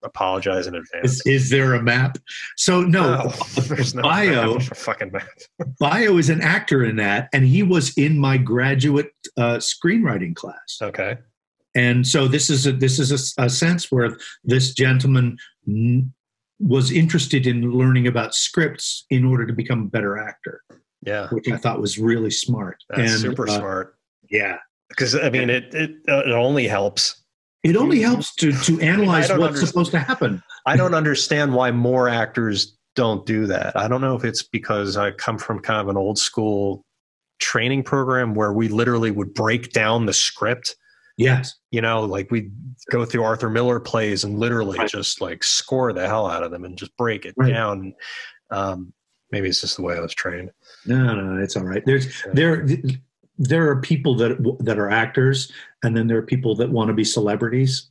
apologize in advance. is, is there a map? So no, there's no Bayo- fucking map. Bayo is an actor in that, and he was in my graduate uh, screenwriting class. Okay. And so this is a, this is a, a sense where this gentleman n- was interested in learning about scripts in order to become a better actor, Yeah, which I thought was really smart. that's and super uh, smart. Yeah, Because I mean, it it uh, it only helps. it only helps to to analyze don't what's understand. supposed to happen. I don't understand why more actors don't do that. I don't know if it's because I come from kind of an old school training program where we literally would break down the script. Yes, You know, like we go through Arthur Miller plays and literally Right. just like score the hell out of them and just break it Right. down. Um, maybe it's just the way I was trained. no, no, it's all right. There's there there are people that that are actors, and then there are people that want to be celebrities.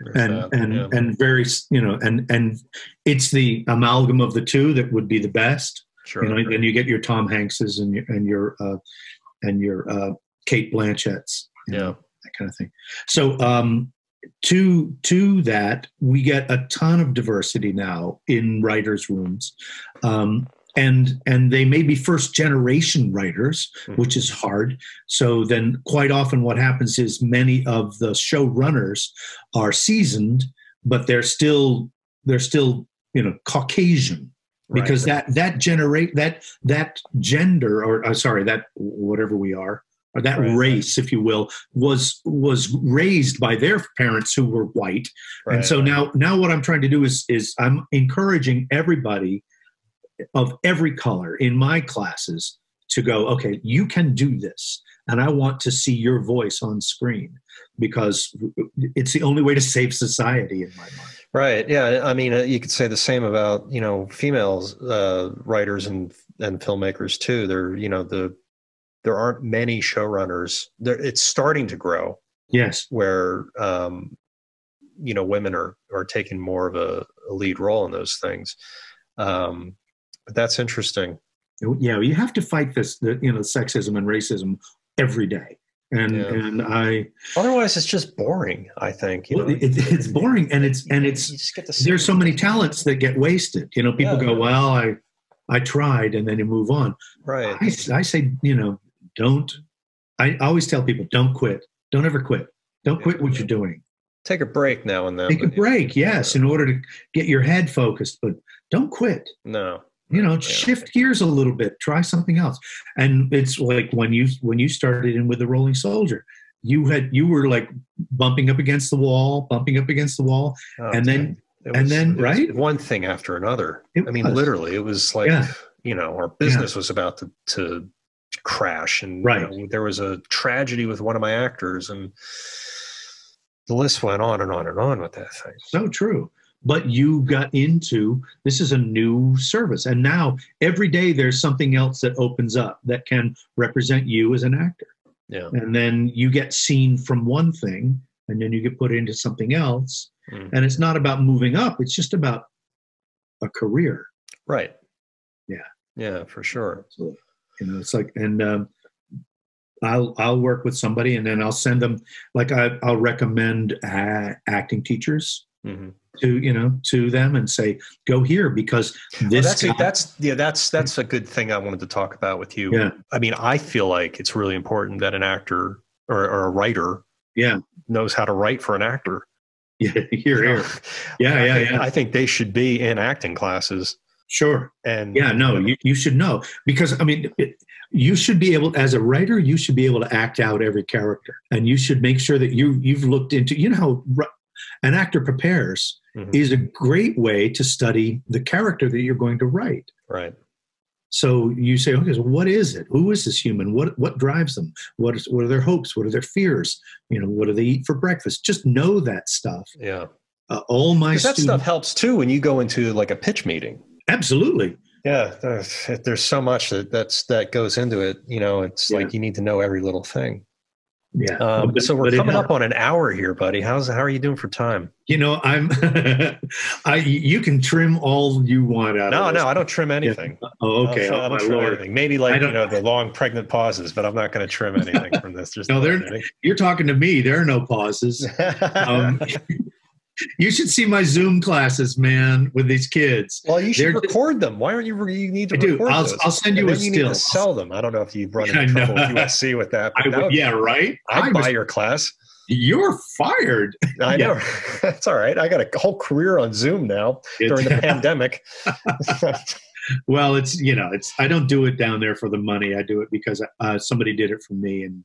There's and that, and yeah. and very you know and and it's the amalgam of the two that would be the best sure. you know then you get your tom hankses and your and your uh and your uh cate blanchetts you know, yeah. That kind of thing so um to to that we get a ton of diversity now in writers rooms um and and they may be first generation writers Mhm. which is hard so then quite often what happens is many of the showrunners are seasoned but they're still they're still you know caucasian because Right. that that generate that that gender or uh, sorry that whatever we are or that Right. race if you will was was raised by their parents who were white and so now now what i'm trying to do is is i'm encouraging everybody of every color in my classes to go okay you can do this and i want to see your voice on screen because it's the only way to save society in my mind Right. Yeah. I mean, uh, you could say the same about you know females uh, writers and and filmmakers too. They're you know the there aren't many showrunners. There, it's starting to grow yes where um, you know women are are taking more of a, a lead role in those things. Um, but that's interesting. yeah you have to fight this the, you know sexism and racism every day and Yeah. and i Otherwise, it's just boring. I think. You know, it, it's boring and it's and it's you to there's so many talents that get wasted you know people Yeah. go well i i tried and then you move on right. I, I say you know don't i always tell people don't quit don't ever quit don't quit what you're doing Take a break now and then. take a break yes in order to get your head focused but don't quit No. you know Yeah. shift gears a little bit try something else and it's like when you when you started in with the rolling soldier you had you were like bumping up against the wall bumping up against the wall Oh, And then- it and then, right? one thing after another. It I mean, was. literally, it was like Yeah. you know, our business was about to to crash, and you know, there was a tragedy with one of my actors, and the list went on and on and on with that thing. so true but you got into this is a new service and now every day there's something else that opens up that can represent you as an actor Yeah, and then you get seen from one thing and then you get put into something else Mm. and it's not about moving up it's just about a career right. Yeah. yeah, for sure. Absolutely. You know, it's like, and um, I'll I'll work with somebody, and then I'll send them. Like I, I'll recommend uh, acting teachers hmm to you know to them and say, go here because Well, this. that's guy- that's yeah that's that's a good thing I wanted to talk about with you. Yeah. I mean, I feel like it's really important that an actor or, or a writer yeah, knows how to write for an actor. yeah, here, here, yeah, yeah, think- yeah, I think they should be in acting classes. Sure. And Yeah, no, you, you should know because I mean, it, you should be able, as a writer, you should be able to act out every character, and you should make sure that you you've looked into. You know how an actor prepares Mhm. is a great way to study the character that you're going to write. right. So you say, okay, so what is it? Who is this human? What what drives them? What is what are their hopes? What are their fears? You know, what do they eat for breakfast? Just know that stuff. Yeah. Uh, all my that students, stuff helps too when you go into like a pitch meeting. Absolutely. Yeah, there's, there's so much that that's that goes into it. You know, it's Yeah. like you need to know every little thing. Yeah. Um, But- so we're coming up on an hour here, buddy. How's how are you doing for time? You know, I'm. I you can trim all you want out. No, no, no, I don't trim anything. Oh, okay. Oh, I don't trim lord. anything. Maybe like you don't- know the long pregnant pauses, but I'm not going to trim anything from this. Just No, they're- You're talking to me. There are no pauses. Um, you should see my Zoom classes, man, with these kids. well, you should they're- record them. Why aren't you? You need to I do. record I'll- those. I'll send you a you need to still. sell them. I don't know if you've run into trouble with USC with that. I that would, yeah, right. I'd I buy was- your class. You're fired. I Yeah. know. That's all right. I got a whole career on Zoom now during the pandemic. well, it's you know, it's I don't do it down there for the money. I do it because uh, somebody did it for me, and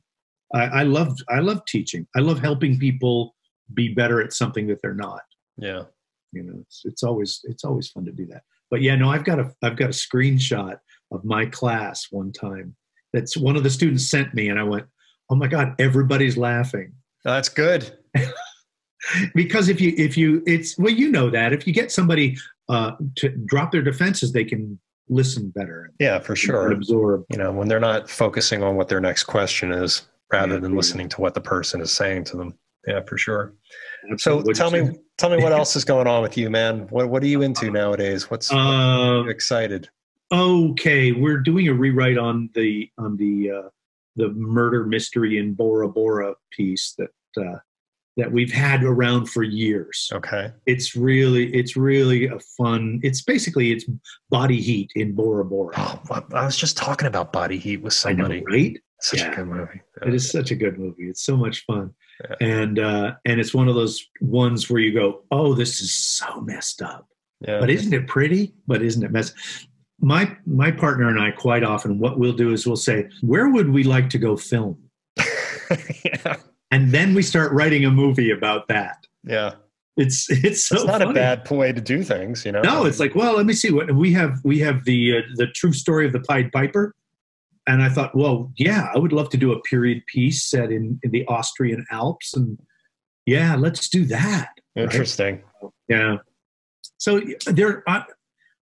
I, I love I love teaching. I love helping people be better at something that they're not. yeah. You know, it's, it's always it's always fun to do that. But yeah, no, I've got a I've got a screenshot of my class one time. That's one of the students sent me, and I went, "Oh my god, everybody's laughing." That's good. because if you if you it's well you know that if you get somebody uh, to drop their defenses they can listen better Yeah, for sure. absorb You know, when they're not focusing on what their next question is rather Yeah, than yeah. listening to what the person is saying to them. Yeah, for sure. So tell me, tell me what else is going on with you, man. What What are you into nowadays? What's what uh, you excited? okay we're doing a rewrite on the on the uh, the murder mystery in bora bora piece that uh, that we've had around for years Okay. it's really it's really a fun it's basically it's body heat in bora bora Oh, I was just talking about Body Heat with I know, somebody. right Such Yeah. a good movie. It is such a good movie. It's so much fun, Yeah. and uh, and it's one of those ones where you go, "Oh, this is so messed up." Yeah. But isn't it pretty? But isn't it messed? My my partner and I quite often what we'll do is we'll say, "Where would we like to go film?" yeah. And then we start writing a movie about that. Yeah. It's it's so it's not a bad way to do things, you know. No, it's like, well, let me see what we have. We have the uh, the true story of the Pied Piper, and I thought, well, yeah, I would love to do a period piece set in, in the Austrian Alps, and yeah, let's do that. interesting. Yeah. So there, I,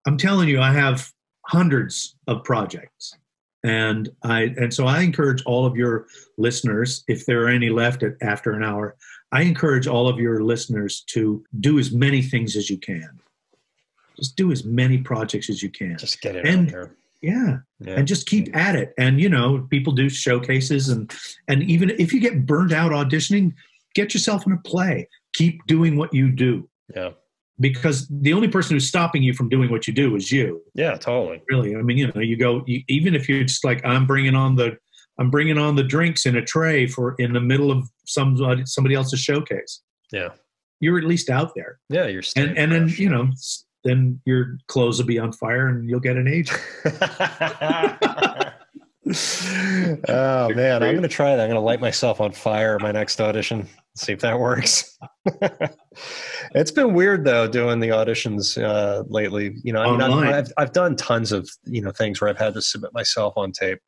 I'm telling you, I have hundreds of projects, and I and so I encourage all of your listeners, if there are any left at, after an hour, I encourage all of your listeners to do as many things as you can. Just do as many projects as you can. Just get it And- out there. Yeah. Yeah. and just keep at it. And you know people do showcases and and even if you get burned out auditioning get yourself in a play. Keep doing what you do. Yeah. because the only person who's stopping you from doing what you do is you. Yeah, totally. really. I mean you know you go you, even if you're just like i'm bringing on the i'm bringing on the drinks in a tray for in the middle of somebody somebody else's showcase. Yeah. you're at least out there. Yeah, you're and and then you know then your clothes will be on fire and you'll get an agent oh man, I'm gonna try that. I'm gonna light myself on fire my next audition. See if that works. it's been weird though doing the auditions uh, lately. You know, I mean, Online. I've, I've I've done tons of you know things where I've had to submit myself on tape.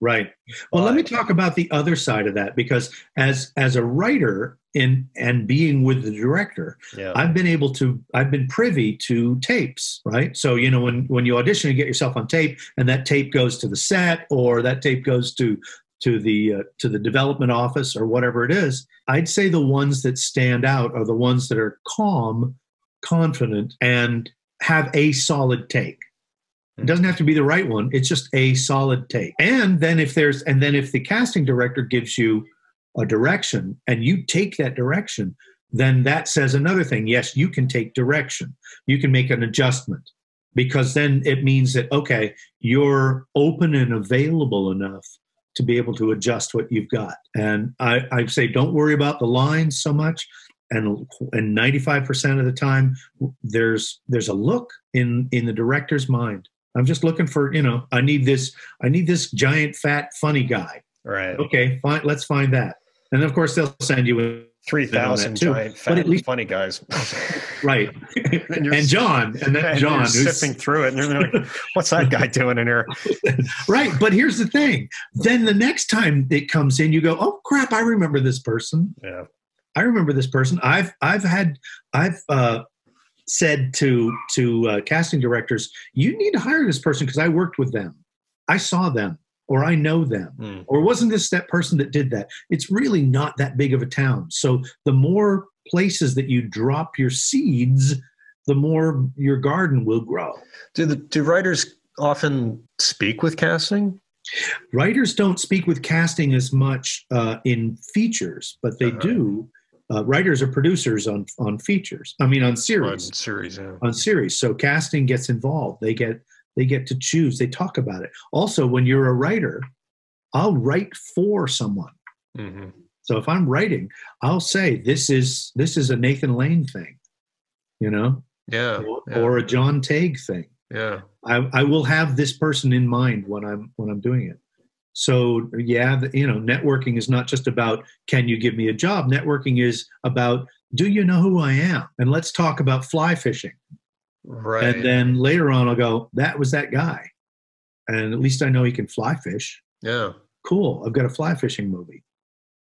Right. Well, let me talk about the other side of that because as as a writer in and being with the director, Yeah, I've been able to I've been privy to tapes, right? So, you know, when when you audition you get yourself on tape and that tape goes to the set or that tape goes to to the uh, to the development office or whatever it is. I'd say the ones that stand out are the ones that are calm, confident and have a solid take It doesn't have to be the right one. It's just a solid take. And then if there's and then if the casting director gives you a direction and you take that direction, then that says another thing. Yes, you can take direction. You can make an adjustment because then it means that okay, you're open and available enough to be able to adjust what you've got. And I, I say don't worry about the lines so much and and 95% of the time there's there's a look in in the director's mind i'm just looking for you know i need this i need this giant fat funny guy Right. okay fine let's find that and of course they'll send you a, Three thousand giant But at least- funny guys. right And and john and then and john you're who's- sifting through it, and you're like, "What's that guy doing in here?" right but here's the thing then the next time it comes in you go oh crap i remember this person Yeah. I remember this person. I've I've had I've uh, said to to uh, casting directors, you need to hire this person because I worked with them, I saw them, or I know them, Hmm. or wasn't this that person that did that? It's really not that big of a town. So the more places that you drop your seeds, the more your garden will grow. Do the do writers often speak with casting? Writers don't speak with casting as much uh, in features, but they Uh-huh. do. Uh, writers are producers on on features. I mean, on On series. series, yeah. on series so casting gets involved they get they get to choose. They talk about it. Also when you're a writer i'll write for someone. Hmm so if i'm writing i'll say this is this is a nathan lane thing you know? Yeah. or, yeah. or a john tague thing. Yeah. I, I will have this person in mind when i'm when i'm doing it. So yeah the, you know networking is not just about can you give me a job? Networking is about do you know who i am? And let's talk about fly fishing Right. And then later on, I'll go, that was that guy. And at least I know he can fly fish. yeah. Cool. I've got a fly fishing movie,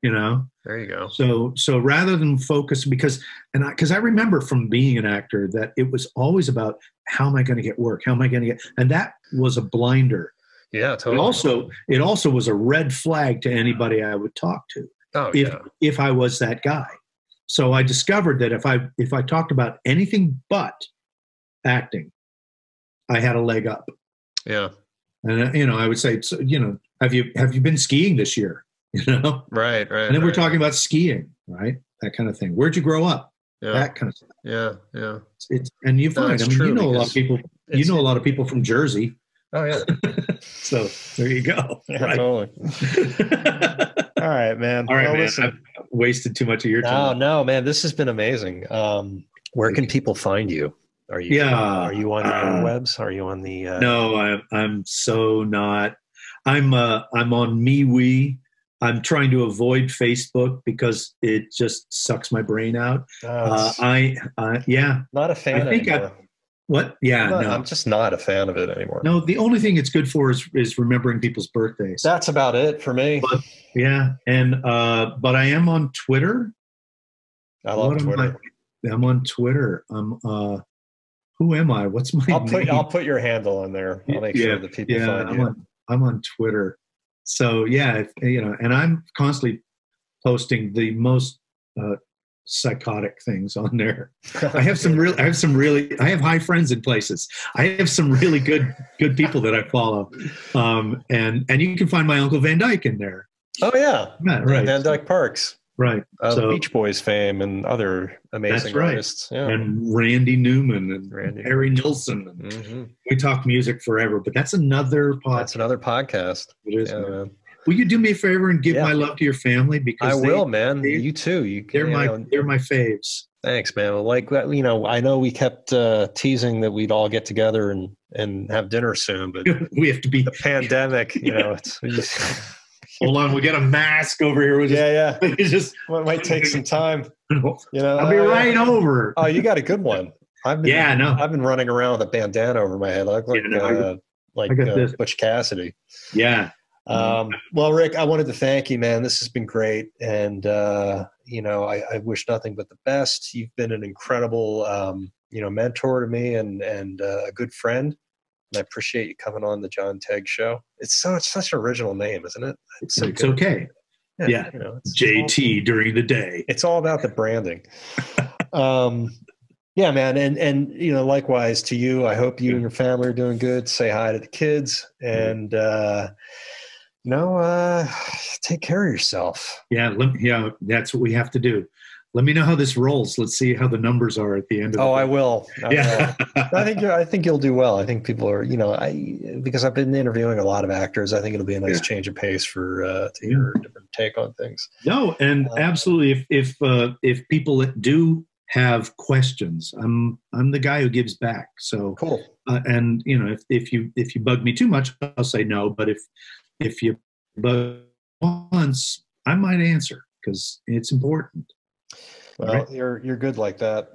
you know? There you go. So, so rather than focus, because, and I, cause I remember from being an actor that it was always about how am I going to get work? How am I going to get, and that was a blinder. Yeah. It Totally. also, it also was a red flag to anybody I would talk to oh if, yeah. if I was that guy. So I discovered that if I, if I talked about anything but acting, I had a leg up. Yeah. And uh, you know, I would say, so, you know, have you have you been skiing this year? You know, Right. Right. and then we're talking about skiing, right? That kind of thing. Where'd you grow up? Yeah. That kind of stuff. Yeah. Yeah. It's, it's and you No, find, it's I mean, true you know a lot of people. You know a lot of people from Jersey, Oh yeah. so there you go. Yeah. right. Totally. All right, man. All right, Well, man. listen. I've wasted too much of your No, time. no, man. This has been amazing. Um, where can people find you? Are you? Yeah. Are you on the Uh, interwebs? Are you on the? Uh, No, I'm I'm so not. I'm uh I'm on MeWe. I'm trying to avoid Facebook because it just sucks my brain out. uh, Uh, I uh, yeah. not a fan I think I- anymore. What? Yeah, I'm, not- no. I'm just not a fan of it anymore. No, the only thing it's good for is is remembering people's birthdays. That's about it for me. But- yeah, and uh, but I am on Twitter. I love What Twitter. I, am on Twitter. I'm uh, who am I? What's my I'll put name? I'll put your handle in there. I'll make sure Yeah, that people yeah, find I'm you. on I'm on Twitter. So yeah, if, you know, and I'm constantly posting the most uh, psychotic things on there. I have some real, I have some really, I have high friends in places. I have some really good, good people that I follow, um, and and you can find my uncle Van Dyke in there. Oh yeah, Yeah, right, Van Dyke Parks, right. uh, So- Beach Boys fame, and other amazing That's right. artists. Yeah. And Randy Newman and Randy. Harry Nilsson. And hmm we talk music forever, but that's another podcast. That's another podcast. It is, Yeah, man. man. Will you do me a favor and give Yeah. my love to your family because I they- will, man. they- You too. You, They're you my know, they're my faves. Thanks, man. Like you know, I know we kept uh, teasing that we'd all get together and and have dinner soon, but we have to be. the pandemic, you know, it's Hold on, we got a mask over here. We just, yeah, yeah. it's just Well, it might take some time, you know. I'll be right over. Oh, you got a good one. I've been, Yeah, no. I've been running around with a bandana over my head. I look like Yeah, no, I got- uh, like I uh. Butch Cassidy. Yeah, Um, well, Rick, I wanted to thank you, man. This has been great, and uh, you know, I, I wish nothing but the best. You've been an incredible, um, you know, mentor to me and and uh, a good friend. And I appreciate you coming on the John Tague show. It's so it's such an original name, isn't it? It's so it's okay. yeah. You know, it's, it's all- JT during the day. it's all about the branding. um, Yeah, man, and and you know, likewise to you. I hope you and your family are doing good. Say hi to the kids, and uh, you know, uh, take care of yourself. Yeah, let, yeah, that's what we have to do. Let me know how this rolls. Let's see how the numbers are at the end of. Oh, the I will. I yeah, will. I think I think you'll do well. I think people are, you know, I because I've been interviewing a lot of actors. I think it'll be a nice Yeah. change of pace for uh, to hear a different take on things. no, and Uh, absolutely. If if uh, if people do have questions, I'm I'm the guy who gives back. So Cool. uh, and you know if, if you if you bug me too much i'll say no but if if you bug once i might answer because it's important Well, Right. you're you're good like that.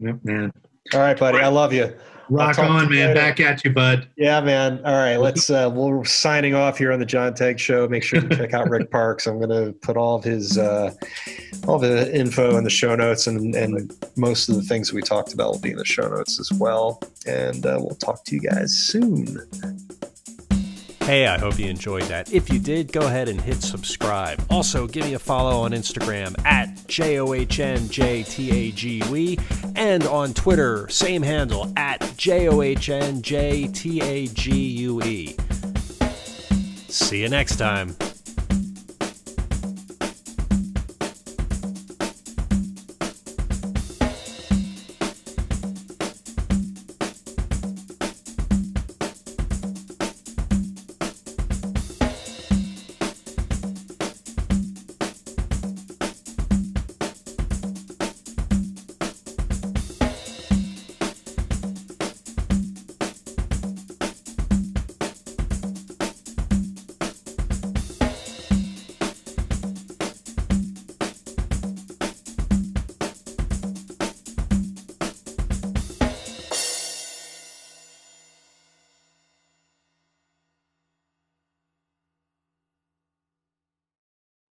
Yep, man All right, buddy. I love you. rock on you man later. back at you bud Yeah, man. All right, let's. Uh, we're signing off here on the John Tague Show. Make sure to check out Rick Parks. I'm going to put all of his, uh, all the info in the show notes, and and most of the things we talked about will be in the show notes as well. And uh, we'll talk to you guys soon. Hey, I hope you enjoyed that. If you did, go ahead and hit subscribe. Also, give me a follow on Instagram at JOHNJTAGUE E and on Twitter, same handle at JOHNJTAGUE. See you next time.